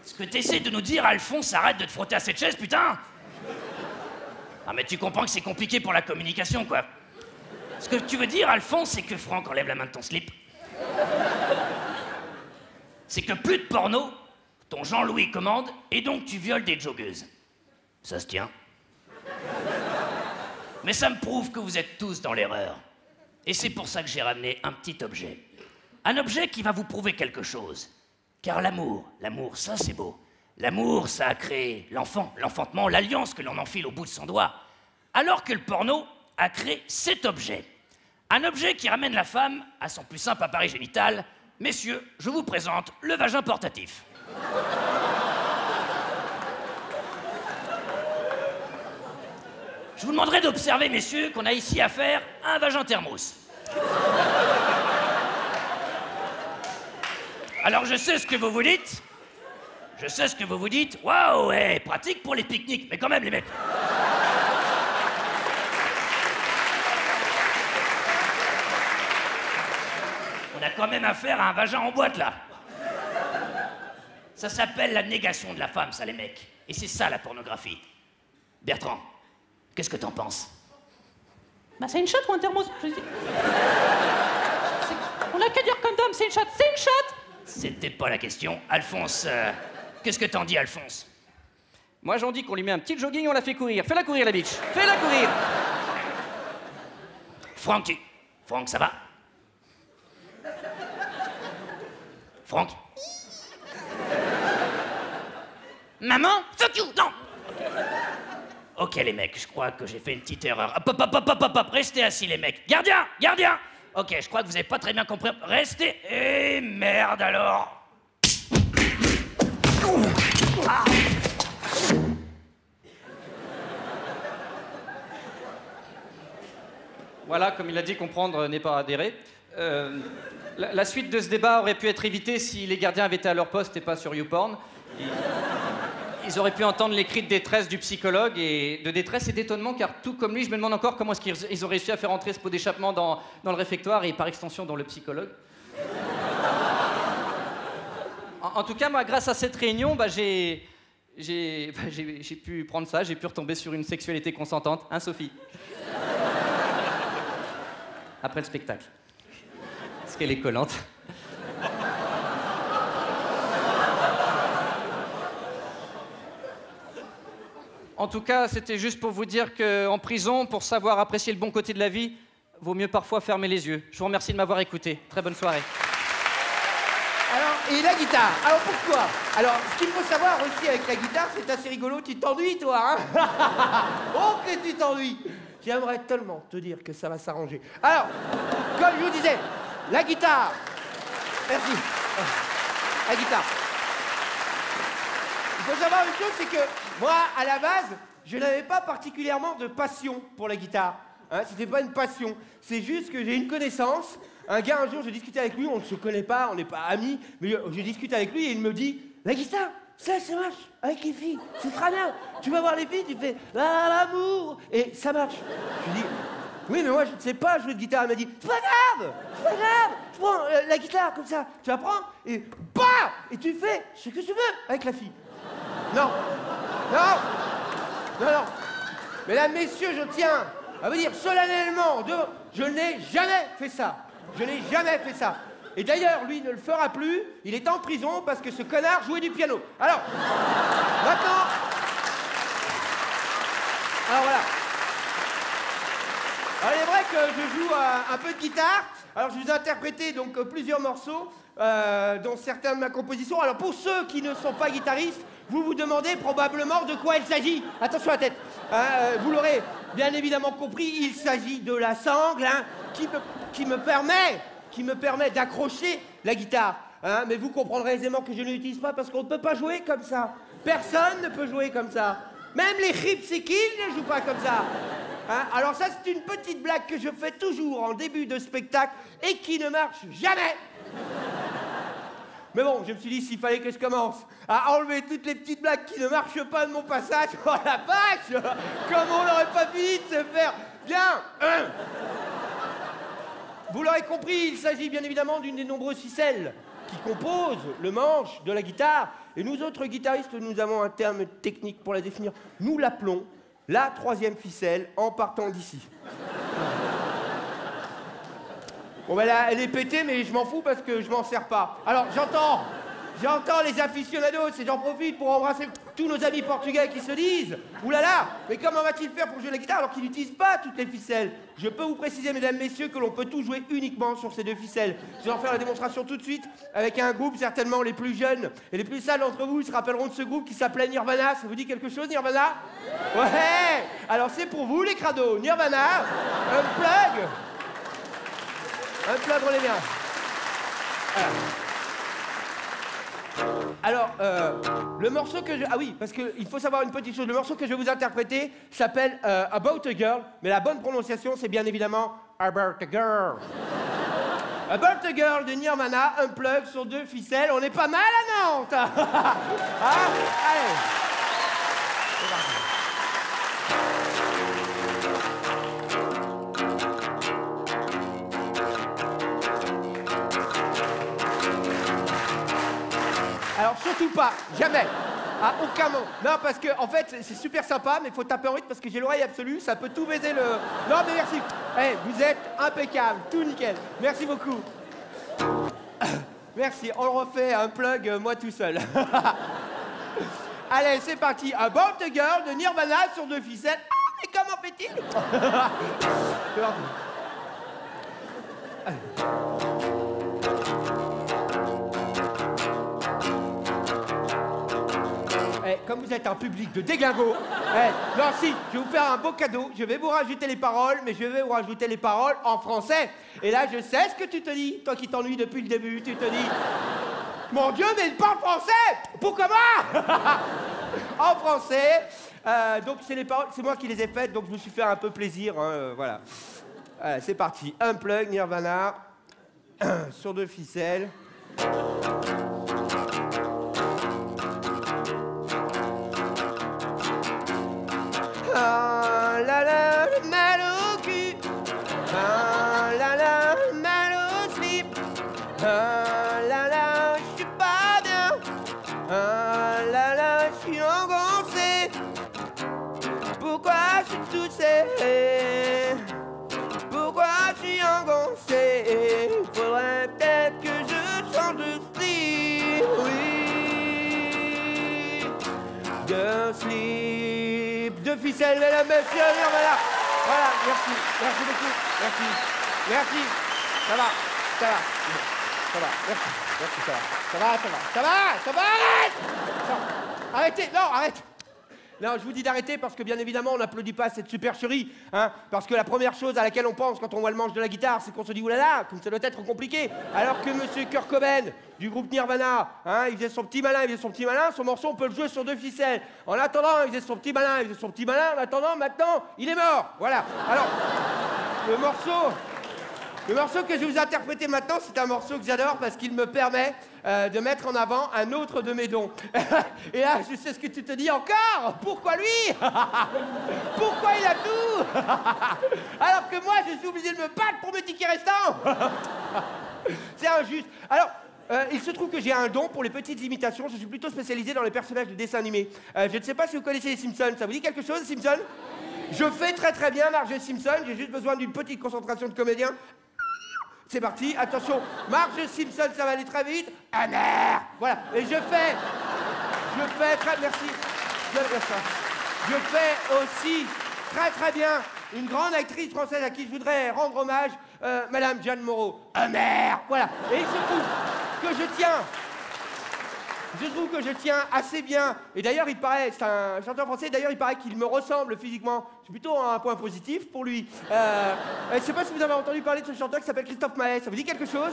Ce que t'essaies de nous dire, Alphonse, arrête de te frotter à cette chaise, putain Ah mais tu comprends que c'est compliqué pour la communication, quoi. Ce que tu veux dire, Alphonse, c'est que Franck enlève la main de ton slip. C'est que plus de porno, ton Jean-Louis commande, et donc tu violes des joggeuses. Ça se tient. Mais ça me prouve que vous êtes tous dans l'erreur. Et c'est pour ça que j'ai ramené un petit objet. Un objet qui va vous prouver quelque chose. Car l'amour, l'amour, ça c'est beau. L'amour, ça a créé l'enfant, l'enfantement, l'alliance que l'on enfile au bout de son doigt. Alors que le porno a créé cet objet. Un objet qui ramène la femme à son plus simple appareil génital. Messieurs, je vous présente le vagin portatif. Je vous demanderai d'observer, messieurs, qu'on a ici affaire à un vagin thermos. Alors je sais ce que vous vous dites. Je sais ce que vous vous dites. Waouh, ouais, pratique pour les pique-niques. Mais quand même, les mecs. A quand même affaire à un vagin en boîte, là. Ça s'appelle la négation de la femme, ça, les mecs. Et c'est ça, la pornographie. Bertrand, qu'est-ce que t'en penses? Bah, c'est une chatte ou un thermos je dis. C'est- On n'a qu'à dire comme d'homme, c'est une chatte, c'est une chatte C'était pas la question. Alphonse, euh, qu'est-ce que t'en dis, Alphonse? Moi, j'en dis qu'on lui met un petit jogging, on la fait courir. Fais-la courir, la bitch Fais-la courir Franck, tu... Franck, ça va? Franck Maman Fuck you Non Ok les mecs, je crois que j'ai fait une petite erreur. Hop, hop, hop, hop, hop, restez assis les mecs. Gardien Gardien Ok, je crois que vous avez pas très bien compris. Restez... Eh merde alors. Voilà, comme il a dit, comprendre n'est pas adhérer. Euh, la, suite de ce débat aurait pu être évitée si les gardiens avaient été à leur poste et pas sur YouPorn. Ils, auraient pu entendre les cris de détresse du psychologue et de détresse et d'étonnement, car tout comme lui, je me demande encore comment est-ce qu'ils ils ont réussi à faire entrer ce pot d'échappement dans, le réfectoire et par extension dans le psychologue. En, tout cas, moi, grâce à cette réunion, bah, bah, j'ai- j'ai pu prendre ça, j'ai pu retomber sur une sexualité consentante. Hein, Sophie? Après le spectacle. Qu'elle est collante. En tout cas, c'était juste pour vous dire qu'en prison, pour savoir apprécier le bon côté de la vie, vaut mieux parfois fermer les yeux. Je vous remercie de m'avoir écouté. Très bonne soirée. Alors, et la guitare? Alors pourquoi? Alors, ce qu'il faut savoir aussi avec la guitare, c'est assez rigolo, tu t'ennuies toi, hein? [LAUGHS] Oh que tu t'ennuies J'aimerais tellement te dire que ça va s'arranger. Alors, comme je vous disais, la guitare. Merci. La guitare. Il faut savoir une chose, c'est que moi, à la base, je n'avais pas particulièrement de passion pour la guitare. Hein, C'était pas une passion. C'est juste que j'ai une connaissance. Un gars, un jour, je discutais avec lui, on ne se connaît pas, on n'est pas amis, mais je discute avec lui et il me dit La guitare, ça, ça marche avec les filles, c'est très bien. Tu vas voir les filles, tu fais Ah, l'amour Et ça marche. Je dis Oui, mais moi, je ne sais pas jouer de guitare. Il m'a dit C'est pas grave, c'est pas grave. Je prends euh, la guitare comme ça, tu la prends et bah Et tu fais ce que tu veux avec la fille. Non Non Non, non Mesdames, messieurs, je tiens à vous dire solennellement, de... je n'ai jamais fait ça. Je n'ai jamais fait ça. Et d'ailleurs, lui ne le fera plus. Il est en prison parce que ce connard jouait du piano. Alors, maintenant. Alors voilà. Alors, il est vrai que je joue un peu de guitare. Alors, je vous ai interprété donc euh, plusieurs morceaux, euh, dont certains de ma composition. Alors, pour ceux qui ne sont pas guitaristes, vous vous demandez probablement de quoi il s'agit. Attention à la tête. Hein, euh, vous l'aurez bien évidemment compris, il s'agit de la sangle hein, qui, me, permet, permet d'accrocher la guitare. hein. mais vous comprendrez aisément que je ne l'utilise pas parce qu'on ne peut pas jouer comme ça. Personne ne peut jouer comme ça. Même les Ripsikis ne jouent pas comme ça. Hein, alors ça, c'est une petite blague que je fais toujours en début de spectacle et qui ne marche jamais. Mais bon, je me suis dit s'il fallait que je commence à enlever toutes les petites blagues qui ne marchent pas de mon passage, [LAUGHS] oh la vache Comme on n'aurait pas fini de se faire bien. Vous l'aurez compris, il s'agit bien évidemment d'une des nombreuses ficelles qui composent le manche de la guitare. Et nous autres guitaristes, nous avons un terme technique pour la définir. Nous l'appelons la troisième ficelle en partant d'ici. Bon ben là, elle est pétée, mais je m'en fous parce que je m'en sers pas. Alors j'entends, j'entends les aficionados et j'en profite pour embrasser tous nos amis portugais qui se disent là, mais comment va-t-il faire pour jouer la guitare alors qu'il n'utilise pas toutes les ficelles? Je peux vous préciser, mesdames, messieurs, que l'on peut tout jouer uniquement sur ces deux ficelles. Je vais en faire la démonstration tout de suite avec un groupe, certainement les plus jeunes et les plus sales d'entre vous se rappelleront de ce groupe qui s'appelait Nirvana. Ça vous dit quelque chose, Nirvana? Ouais Alors c'est pour vous, les crados. Nirvana, un plug un plug, les bien. Alors, euh, le morceau que je... Ah oui, parce qu'il faut savoir une petite chose. Le morceau que je vais vous interpréter s'appelle euh, About a Girl, mais la bonne prononciation, c'est bien évidemment About a Girl. [LAUGHS] About a Girl de Nirvana, un plug sur deux ficelles. On est pas mal à Nantes hein [LAUGHS] Allez Alors surtout pas, jamais. À aucun moment. Non, parce que en fait, c'est super sympa, mais il faut taper en rythme parce que j'ai l'oreille absolue, ça peut tout baiser le. Non, mais merci. Eh, vous êtes impeccable, tout nickel. Merci beaucoup. [COUGHS] Merci. On le refait un plug, euh, moi tout seul. [LAUGHS] Allez, c'est parti. A About a Girl de Nirvana sur deux ficelles. Mais comment fait-il? [LAUGHS] comme vous êtes un public de déglingo, [LAUGHS] eh, non, si, je vais vous faire un beau cadeau. Je vais vous rajouter les paroles, mais je vais vous rajouter les paroles en français. Et là, je sais ce que tu te dis, toi qui t'ennuies depuis le début. Tu te dis, mon Dieu, mais il parle français Pourquoi [LAUGHS] En français. Euh, donc, c'est les paroles, c'est moi qui les ai faites, donc je me suis fait un peu plaisir. hein, euh, voilà. C'est parti. Un plug, Nirvana, [CLEARS THROAT] sur deux ficelles. Ficelle, mesdames, voilà. Voilà, merci, merci beaucoup, merci, merci. Ça va, ça va, ça va, merci, merci, ça va, ça va, ça va, ça va, ça va, arrête Arrêtez, non, arrête je vous dis d'arrêter parce que bien évidemment on n'applaudit pas cette supercherie, hein, parce que la première chose à laquelle on pense quand on voit le manche de la guitare, c'est qu'on se dit oulala, comme ça doit être compliqué. Alors que Monsieur Kurt Cobain du groupe Nirvana, hein, il faisait son petit malin, il faisait son petit malin, son morceau on peut le jouer sur deux ficelles. En attendant, il faisait son petit malin, il faisait son petit malin. En attendant, maintenant, il est mort. Voilà. Alors, le morceau. Le morceau que je vais vous interpréter maintenant, c'est un morceau que j'adore parce qu'il me permet euh, de mettre en avant un autre de mes dons. [LAUGHS] Et là, je sais ce que tu te dis encore. Pourquoi lui? [LAUGHS] Pourquoi il a tout? [LAUGHS] Alors que moi, je suis obligé de me battre pour mes tickets restants C'est injuste. Alors, euh, il se trouve que j'ai un don pour les petites imitations. Je suis plutôt spécialisé dans les personnages de dessins animés. Euh, je ne sais pas si vous connaissez les Simpsons. Ça vous dit quelque chose, Simpsons? Je fais très très bien Marge Simpson. J'ai juste besoin d'une petite concentration de comédien. C'est parti, attention, Marge Simpson, ça va aller très vite. Merde Voilà, et je fais, je fais très, merci, je, fais aussi très très bien une grande actrice française à qui je voudrais rendre hommage, euh, Madame Jeanne Moreau. Merde Voilà, et il se trouve que je tiens je trouve que je tiens assez bien. Et d'ailleurs, il paraît, c'est un chanteur français, d'ailleurs, il paraît qu'il me ressemble physiquement. C'est plutôt un point positif pour lui. Euh, je sais pas si vous avez entendu parler de ce chanteur qui s'appelle Christophe Maé. Ça vous dit quelque chose?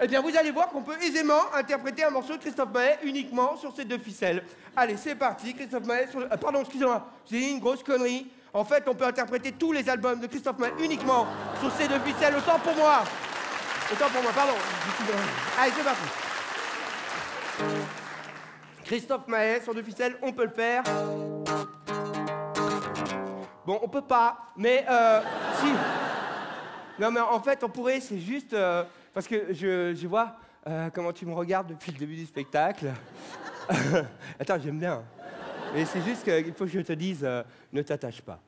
Eh bien, vous allez voir qu'on peut aisément interpréter un morceau de Christophe Maé uniquement sur ces deux ficelles. Allez, c'est parti, Christophe Maé. Sur... euh, pardon, excusez-moi, j'ai une grosse connerie. En fait, on peut interpréter tous les albums de Christophe Maé uniquement sur ces deux ficelles. Autant pour moi. Autant pour moi, pardon. Allez, c'est parti. Christophe Maé sur deux ficelles, on peut le faire. Bon, on peut pas, mais euh, [LAUGHS] si. Non, mais en fait, on pourrait, c'est juste euh, parce que je, vois euh, comment tu me regardes depuis le début du spectacle. [LAUGHS] Attends, j'aime bien. Mais c'est juste qu'il faut que je te dise, ne t'attache pas.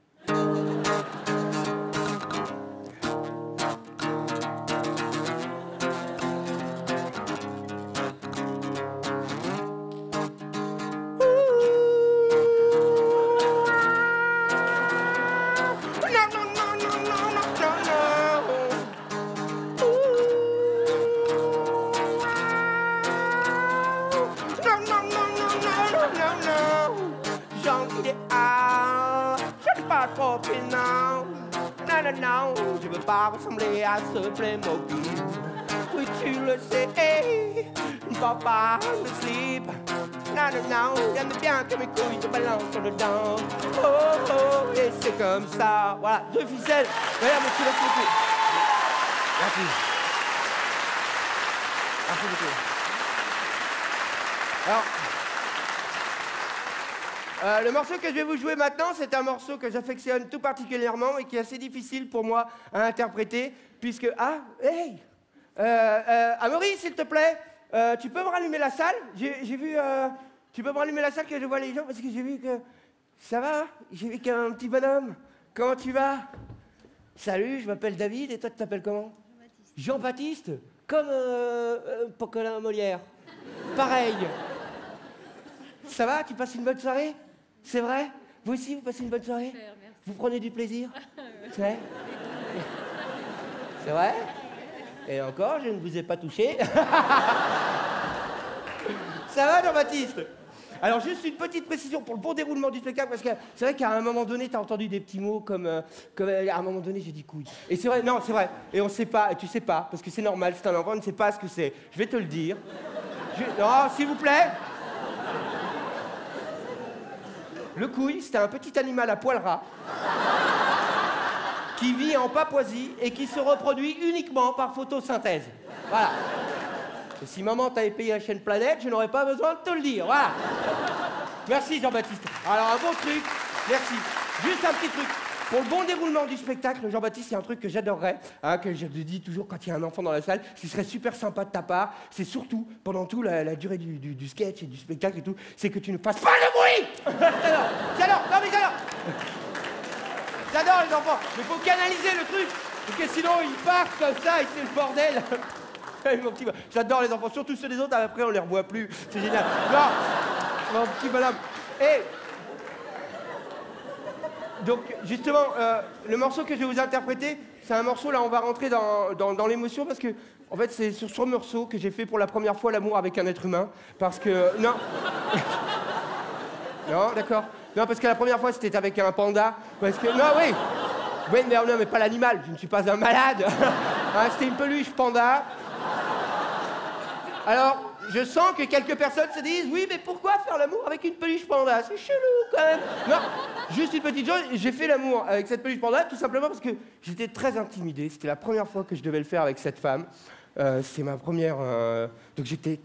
Jean idéal, je ne pas trop non. Non, non, je veux pas ressembler à ce Playmobil. Oui, tu le sais, pas me slip. Non, non, non, j'aime bien que mes couilles te balancent dedans. Oh, oh, et c'est comme ça. Voilà, deux ficelles. Regarde, mais tu laisses le coup. Merci. Merci beaucoup. Alors, euh, le morceau que je vais vous jouer maintenant, c'est un morceau que j'affectionne tout particulièrement et qui est assez difficile pour moi à interpréter, puisque... Ah, hey euh, euh, Amaury, s'il te plaît, tu peux me rallumer la salle? J'ai vu... tu peux me rallumer la salle que je vois les gens, parce que j'ai vu que... Ça va J'ai vu qu'il y a un petit bonhomme. Comment tu vas? Salut, je m'appelle David, et toi tu t'appelles comment? Jean-Baptiste Comme euh, euh, Pocolin Molière. Pareil. Ça va Tu passes une bonne soirée? C'est vrai? Vous aussi, vous passez une bonne soirée? Vous prenez du plaisir? [LAUGHS] C'est vrai? C'est vrai? Et encore, je ne vous ai pas touché. [LAUGHS] Ça va, Jean-Baptiste? Alors juste une petite précision pour le bon déroulement du spectacle, parce que c'est vrai qu'à un moment donné, tu as entendu des petits mots comme, euh, comme euh, à un moment donné, j'ai dit couille. Et c'est vrai, non, c'est vrai. Et on sait pas, et tu sais pas, parce que c'est normal, c'est un enfant, on ne sait pas ce que c'est. Je vais te le dire. Je- Non, s'il vous plaît. Le couille, c'était un petit animal à poil ras qui vit en Papouasie et qui se reproduit uniquement par photosynthèse. Voilà. Si maman t'avait payé la chaîne Planète, je n'aurais pas besoin de te le dire. Voilà. Merci Jean-Baptiste. Alors un bon truc, merci. Juste un petit truc. Pour le bon déroulement du spectacle, Jean-Baptiste, c'est un truc que j'adorerais, hein, que je dis toujours quand il y a un enfant dans la salle, ce serait super sympa de ta part, c'est surtout, pendant toute la, durée du, sketch et du spectacle et tout, c'est que tu ne fasses pas de bruit. J'adore, non mais j'adore. J'adore les enfants, mais faut canaliser le truc, parce que sinon ils partent comme ça et c'est le bordel. [LAUGHS] J'adore les enfants, surtout ceux des autres, après on les revoit plus, c'est génial. Non, mon petit bonhomme. Et donc justement, euh, le morceau que je vais vous interpréter, c'est un morceau, là on va rentrer dans, l'émotion parce que en fait c'est sur ce morceau que j'ai fait pour la première fois l'amour avec un être humain. Parce que. Non. [LAUGHS] non, d'accord. Non, parce que la première fois c'était avec un panda. Parce que. Non, oui Oui, mais non, mais pas l'animal, je ne suis pas un malade. Hein, [LAUGHS] c'était une peluche panda. Alors, je sens que quelques personnes se disent oui, mais pourquoi faire l'amour avec une peluche panda? C'est chelou quand même. Non, juste une petite chose, j'ai fait l'amour avec cette peluche panda tout simplement parce que j'étais très intimidé. C'était la première fois que je devais le faire avec cette femme. Euh, c'est ma première. euh, Donc j'étais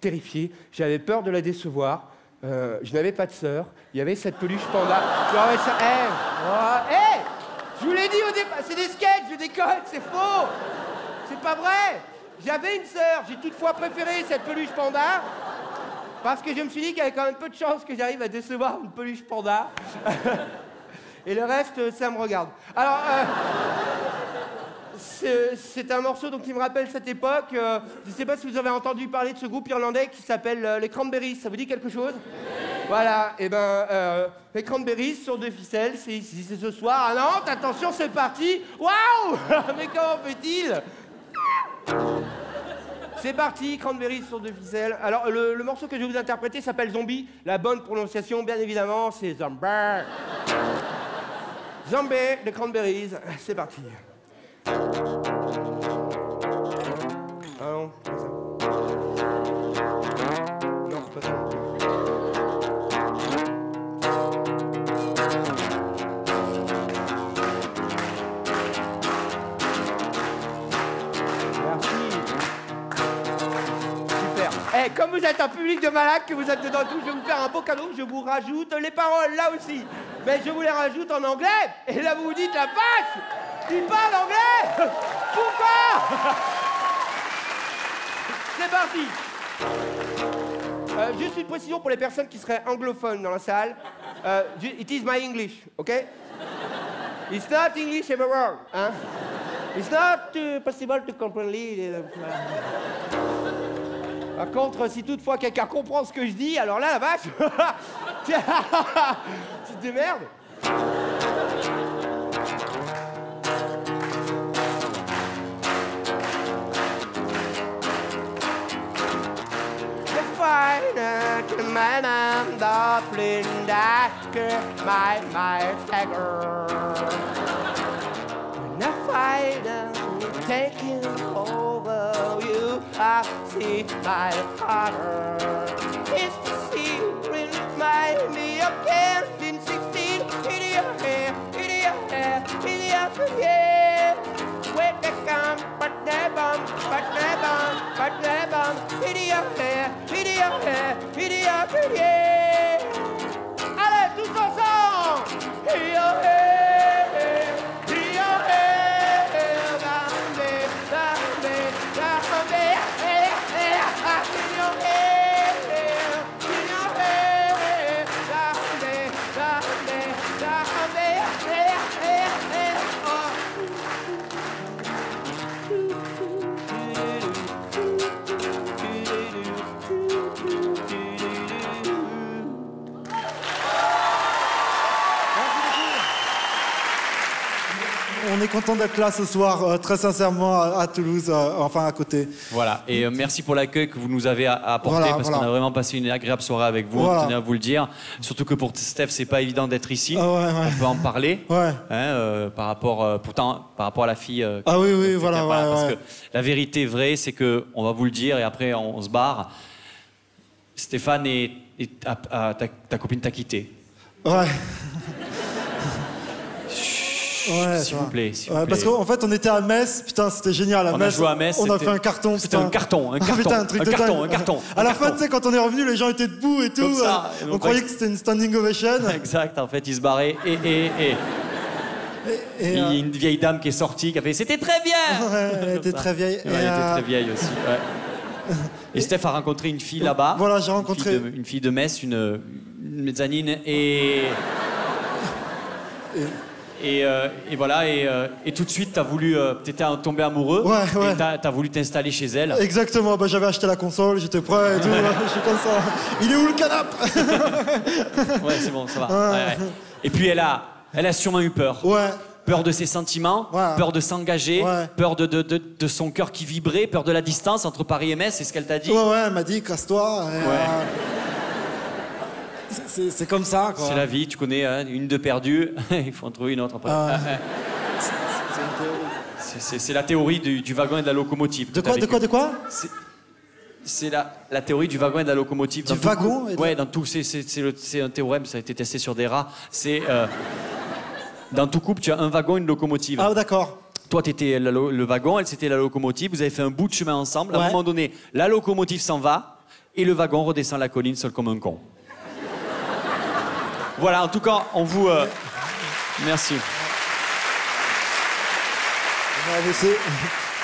terrifié. J'avais peur de la décevoir. Euh, je n'avais pas de sœur. Il y avait cette peluche panda. Mais ça. Eh oh, eh Je vous l'ai dit au départ, c'est des sketchs, je déconne, c'est faux C'est pas vrai J'avais une sœur, j'ai toutefois préféré cette peluche panda. Parce que je me suis dit qu'il y avait quand même peu de chances que j'arrive à décevoir une peluche panda. [LAUGHS] Et le reste, ça me regarde. Alors, euh, c'est un morceau donc, qui me rappelle cette époque. Euh, je ne sais pas si vous avez entendu parler de ce groupe irlandais qui s'appelle euh, les Cranberries. Ça vous dit quelque chose? Voilà, et ben euh, les Cranberries sur deux ficelles, c'est ce soir à Nantes. Attention, c'est parti. Waouh [LAUGHS] Mais comment fait-il? C'est parti, Cranberries sur deux ficelles. Alors, le, le morceau que je vais vous interpréter s'appelle Zombie. La bonne prononciation, bien évidemment, c'est Zombie. Zombie de Cranberries. C'est parti. Super. Eh, comme vous êtes un public de malades, que vous êtes dedans tout, je vais vous faire un beau cadeau, je vous rajoute les paroles là aussi. Mais je vous les rajoute en anglais, et là vous vous dites la vache Il parle anglais [LAUGHS] Pourquoi [LAUGHS] C'est parti Euh, Juste une précision pour les personnes qui seraient anglophones dans la salle. Euh, it is my English, ok? It's not English everywhere, hein? It's not uh, possible to comprehend. Par contre, si toutefois quelqu'un comprend ce que je dis, alors là, la vache, [LAUGHS] [LAUGHS] tu te démerdes. I see my father. It's the secret, remind me of Kensington 16. In your hair, in your hair, in your hair. Where they come, but bum, but bum, but bum. In your hair, in your hair, in your hair. Allez, tous ensemble! In your hair, content d'être là ce soir, euh, très sincèrement, à, à Toulouse, euh, enfin à côté. Voilà, et euh, merci pour l'accueil que vous nous avez apporté, Voilà, parce voilà. qu'on a vraiment passé une agréable soirée avec vous, Voilà. tenais à vous le dire. Surtout que pour Steph, c'est pas évident d'être ici. Ah ouais, ouais. On peut en parler. Ouais. hein, par rapport, pourtant, par rapport à la fille. Ah oui, oui, voilà, ouais, parce que la vérité vraie, c'est que on va vous le dire et après on, on se barre. Stéphane et, ta- ta copine t'a quitté. Ouais. Ouais, S'il vous plaît, s'il parce qu'en fait, on était à Metz, putain, c'était génial. À On a Metz, joué à Metz, On a c'était- fait un carton. c'était putain. un carton, un [LAUGHS] Ah, carton, putain, un truc un de carton, dingue. un carton, À un la carton. fin, tu sais, quand on est revenu, les gens étaient debout et tout. Comme ça, euh, et on, croyait que c'était une standing ovation. [LAUGHS] Exact, en fait, il se barrait et. et, et... Et, Il y a euh, une vieille dame qui est sortie, qui a fait C'était très bien ouais, [LAUGHS] elle était très vieille. Ouais, Et, elle était euh, très vieille aussi. ouais. Et Steph a rencontré une fille là-bas. Voilà, j'ai Une rencontré- fille de- Une fille de, Metz, une, une mezzanine, et. Et, euh, et voilà, et, euh, et tout de suite, t'as voulu, euh, t'étais tombé amoureux, Ouais, ouais. et t'as, t'as voulu t'installer chez elle. Exactement, bah, j'avais acheté la console, j'étais prêt et tout. je suis comme ça. Il est où le canapé? [LAUGHS] Ouais, c'est bon, ça va. Ouais. Et puis elle a, elle a sûrement eu peur. Ouais. Peur de ses sentiments, Ouais. peur de s'engager, Ouais. peur de, de, de, de son cœur qui vibrait, peur de la distance entre Paris et Metz, c'est ce qu'elle t'a dit? Ouais, ouais, elle m'a dit, casse-toi. et, euh, c'est- comme ça, quoi. C'est la vie, tu connais, hein, une de perdue, [LAUGHS] il faut en trouver une autre après. Ah. [LAUGHS] C'est- la théorie du, du wagon et de la locomotive. De quoi, de quoi, de quoi C'est- la, la théorie du wagon et de la locomotive. Du Dans tout wagon et de- Ouais, dans tout. C'est un théorème, ça a été testé sur des rats. C'est. euh, dans tout couple, tu as un wagon et une locomotive. Ah, d'accord. Toi, tu étais le wagon, elle, c'était la locomotive. Vous avez fait un bout de chemin ensemble. À Ouais. un moment donné, la locomotive s'en va et le wagon redescend la colline seul comme un con. Voilà, en tout cas, on vous. euh, Merci. Mais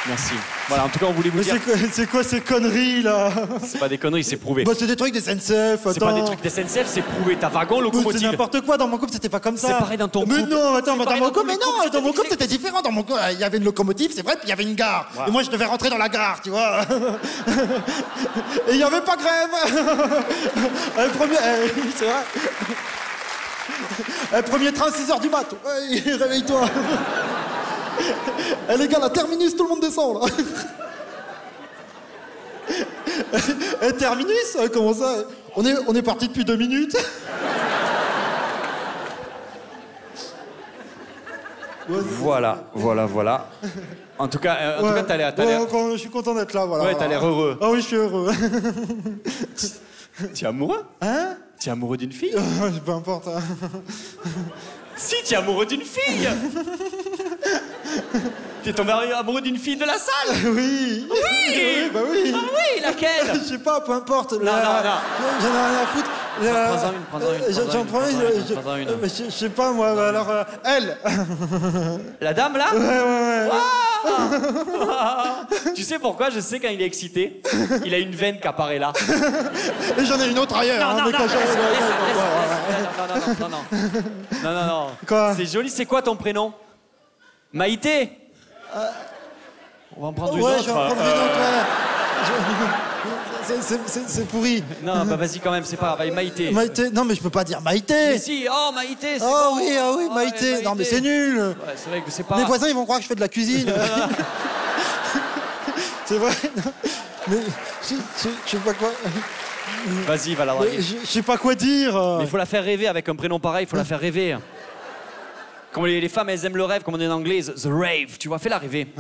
Merci. Voilà, en tout cas, on voulait vous mais dire. c'est quoi, ces conneries, là? C'est pas des conneries, c'est prouvé. Bah, c'est des trucs des SNCF, C'est pas des trucs d'SNCF, c'est prouvé. T'as wagon, Mais C'est locomotive. n'importe quoi, dans mon couple c'était pas comme ça. C'est pareil dans ton mais couple. non, attends, mais dans mon couple, mais non, dans mon couple c'était différent. Dans mon couple, il y avait une locomotive, c'est vrai, puis il y avait une gare. Et moi je devais rentrer dans la gare, tu vois. [LAUGHS] Et il n'y avait pas grève. [LAUGHS] Premier, eh, c'est vrai. Eh, premier train, 6h du mat. [LAUGHS] Réveille-toi. Eh les gars, la terminus, tout le monde descend là. Eh, terminus euh, Comment ça On est, on est parti depuis deux minutes. Voilà, voilà, voilà. En tout cas, euh, en tout cas, t'as l'air. t'as l'air- je suis content d'être là, voilà. Ouais, t'as l'air heureux. Ah oui, je suis heureux. [LAUGHS] Tu es amoureux? Hein? Tu es amoureux d'une fille? [LAUGHS] Peu importe. hein. Si, tu es amoureux d'une fille T'es tombé amoureux d'une fille de la salle [LAUGHS] Oui. Oui. bah oui. Ah oui, laquelle? [LAUGHS] Je sais pas, peu importe. Non, non, non. J'en ai rien à foutre. La- Prends-en une, prends-en une, euh, j'en- prends une. je- prends-en une. euh, mais Je je sais pas, moi, bah alors, euh, elle. La dame là? Ouais, ouais, [LAUGHS] Tu sais pourquoi Je sais quand il est excité. Il a une veine qui apparaît là. Et j'en ai une autre ailleurs. Non, hein, non, non, non, non, non, non, non. Non, non, non. Quoi C'est joli, c'est quoi ton prénom Maïté On va en prendre une Ouais, autre. je vais en prendre une euh, autre, ouais. Je- c'est- pourri. Non, bah vas-y quand même, c'est pas grave. Maïté. Maïté. Non, mais je peux pas dire Maïté. Mais si, oh Maïté, c'est Oh bon. oui, ah oui, Oh, Maïté. ouais, Non, mais c'est nul. Ouais, c'est vrai que c'est pas. Mes voisins, ils vont croire que je fais de la cuisine. [LAUGHS] [LAUGHS] c'est vrai. non. Mais je, je, je sais pas quoi. Vas-y, va la draguer. Je, je sais pas quoi dire. Mais il faut la faire rêver avec un prénom pareil, il faut la faire rêver. Comme les, les femmes, elles aiment le rêve, comme on dit en anglais, the rave, tu vois, fais-la rêver. [LAUGHS]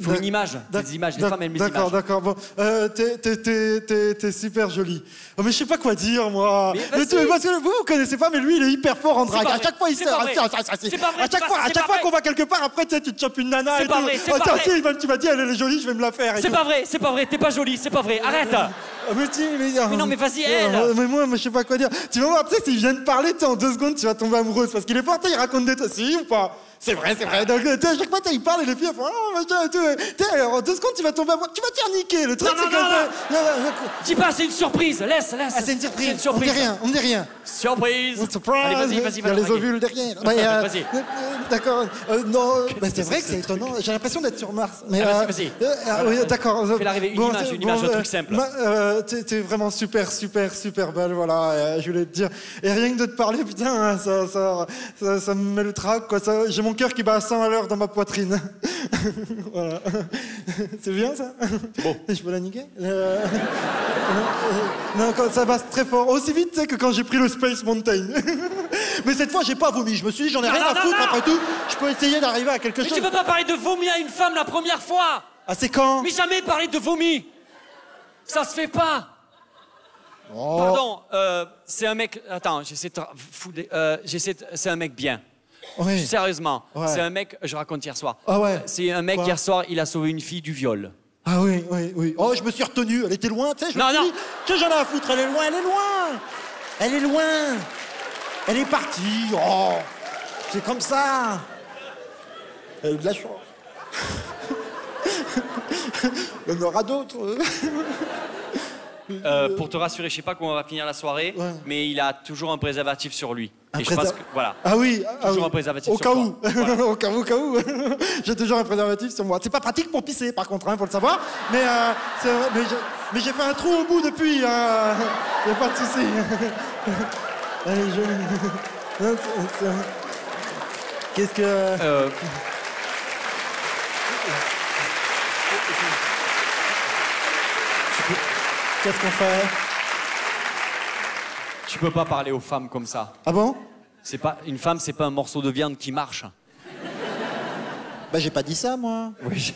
Faut une image, des images, les femmes aiment les D'accord, images. d'accord. Bon, euh, t'es- super jolie. Oh, mais je sais pas quoi dire, moi. Mais Mais parce que vous, vous connaissez pas, mais lui, il est hyper fort en drague. À chaque fois, il sert. À chaque fois, à chaque fois qu'on va quelque part, après, tu te chopes une nana. C'est pas vrai, c'est Ah, pas vrai. tu m'as dit, elle est jolie, je vais me la faire. C'est pas vrai, c'est pas vrai, t'es pas jolie, c'est pas vrai, arrête Ah, mais, mais, non, mais vas-y, elle. Euh, Mais moi, je sais pas quoi dire. Tu vas voir, tu sais, s'il vient de parler, tu en deux secondes, tu vas tomber amoureuse. Parce qu'il est fort, il raconte des trucs. Si ou pas? C'est vrai, c'est vrai. Donc, sais, à chaque fois, il parle et les filles, font Ah, machin et tout. Alors, en deux secondes, tu vas tomber amoureuse. Tu vas te faire niquer. Le truc, Non, c'est non, comme non, ça. Dis pas, c'est une surprise, laisse, laisse. Ah, c'est une surprise. C'est une surprise. On dit rien, on dit rien. Surprise Surprise. Allez, vas-y, vas-y, Il y a les ovules derrière. Euh, Vas-y. euh, D'accord. Euh, non, [LAUGHS] c'est vrai que c'est étonnant. J'ai l'impression d'être sur Mars. Mais, Ah, euh, vas-y, vas-y. euh, ah, d'accord. Fais-la rêver. Une image, une image, un euh, truc simple. euh, T'es vraiment super, super, super belle. Voilà, euh, je voulais te dire. Et rien que de te parler, putain, hein, ça, me met le trac. quoi. J'ai mon cœur qui bat à 100 à l'heure dans ma poitrine. [LAUGHS] voilà. C'est bien ça Bon. Je peux la niquer Euh, non, non, quand ça passe très fort. Aussi vite que quand j'ai pris le Space Mountain. [LAUGHS] Mais cette fois, j'ai pas vomi. Je me suis dit, j'en ai Non, rien non, à foutre non. après tout. Je peux essayer d'arriver à quelque Mais chose. tu peux pas parler de vomi à une femme la première fois Ah, c'est quand Mais jamais parler de vomi Ça se fait pas Oh. Pardon, euh, c'est un mec. Attends, j'essaie de. fouler- euh, j'essaie de- C'est un mec bien. Oui. Sérieusement, Ouais. c'est un mec. Je raconte hier soir. Ah ouais. C'est un mec Quoi hier soir, il a sauvé une fille du viol. Ah oui, oui, oui. Oh, je me suis retenu. Elle était loin, tu sais. me Non, non. Tu sais, j'en ai à foutre? Elle est loin, elle est loin. Elle est loin. Elle est partie. Oh, c'est comme ça. Elle a eu de la chance. [LAUGHS] Il y en aura d'autres. Euh, pour te rassurer, je sais pas comment on va finir la soirée, Ouais. mais il a toujours un préservatif sur lui. Un Et je pense préser- que voilà. Ah oui, ah Toujours oui. un préservatif Au sur cas où. Voilà. [LAUGHS] au cas où, au cas où. [LAUGHS] j'ai toujours un préservatif sur moi. C'est pas pratique pour pisser, par contre, il faut le savoir. Mais, euh, mais j'ai- fait un trou au bout depuis. Il hein. [LAUGHS] y a pas de souci. Allez, je. Qu'est-ce que. Euh, Qu'est-ce qu'on fait tu peux pas parler aux femmes comme ça. Ah bon C'est pas une femme, c'est pas un morceau de viande qui marche. Bah, j'ai pas dit ça, moi. Oui,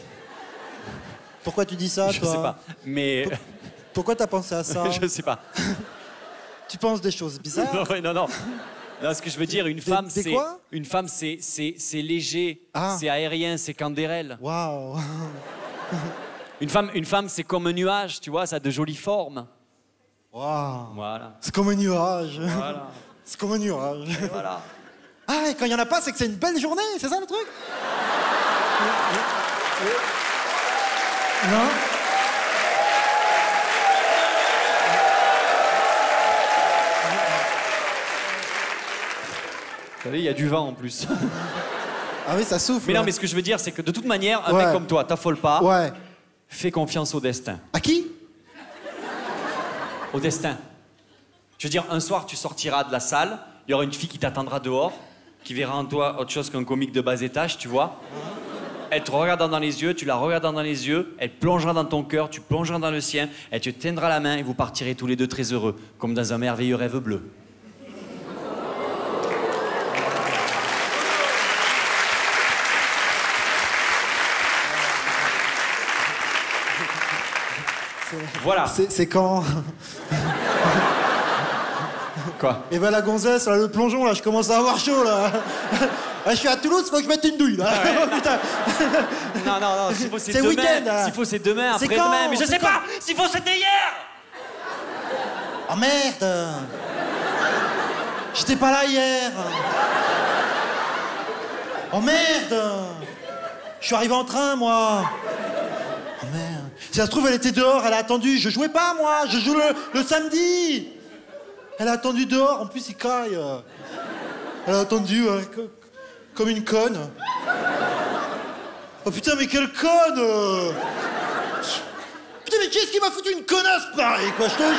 Pourquoi tu dis ça, je toi sais pas, mais Pourquoi t'as pensé à ça [LAUGHS] je sais pas. [LAUGHS] Tu penses des choses bizarres Non, non, non. Non, ce que je veux dire, une femme, c'est quoi une femme, c'est léger, Ah. c'est aérien, c'est candérel. Waouh [LAUGHS] Une femme, une femme, c'est comme un nuage, tu vois, ça a de jolies formes. Waouh Voilà, C'est comme un nuage. voilà, [LAUGHS] C'est comme un nuage. voilà. Ah, et quand il n'y en a pas, c'est que c'est une belle journée, c'est ça le truc? Non? Vous savez, il y a du vent en plus. Ah oui, ça souffle. Mais non, ouais. mais ce que je veux dire, c'est que de toute manière, un Ouais. mec comme toi, t'affole pas. Ouais. Fais confiance au destin. À qui? Au destin. Je veux dire, un soir, tu sortiras de la salle, il y aura une fille qui t'attendra dehors, qui verra en toi autre chose qu'un comique de bas étage, tu vois. Elle te regardera dans les yeux, tu la regarderas dans les yeux, elle plongera dans ton cœur, tu plongeras dans le sien, elle te tiendra la main et vous partirez tous les deux très heureux, comme dans un merveilleux rêve bleu. Voilà. C'est quand [LAUGHS] Quoi Et ben la gonzesse, là, le plongeon, là, je commence à avoir chaud, là. Ah, je suis à Toulouse, faut que je mette une douille là. [LAUGHS] Putain. Non, non, non, s'il faut c'est demain. S'il faut c'est demain, C'est après-demain. quand Mais je sais pas S'il faut c'était hier Oh merde J'étais pas là hier Oh merde Je suis arrivé en train, moi Oh merde Si ça se trouve, elle était dehors, elle a attendu. Je jouais pas, moi Je joue le, le samedi Elle a attendu dehors, en plus, il caille. Elle a attendu co- comme une conne. Oh putain, mais quelle conne euh. Putain, mais qui est-ce qui m'a foutu une connasse pareille, quoi? Je te jure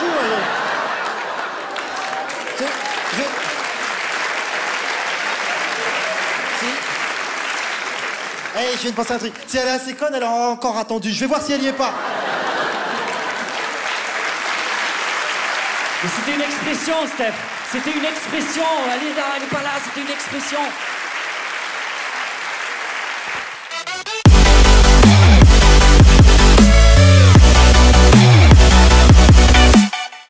je- Eh, je viens de penser un truc. Si elle est assez conne, elle aura encore attendu. Je vais voir si elle y est pas. C'était une expression, Steph. C'était une expression. Elle est là, elle est pas là, c'était une expression.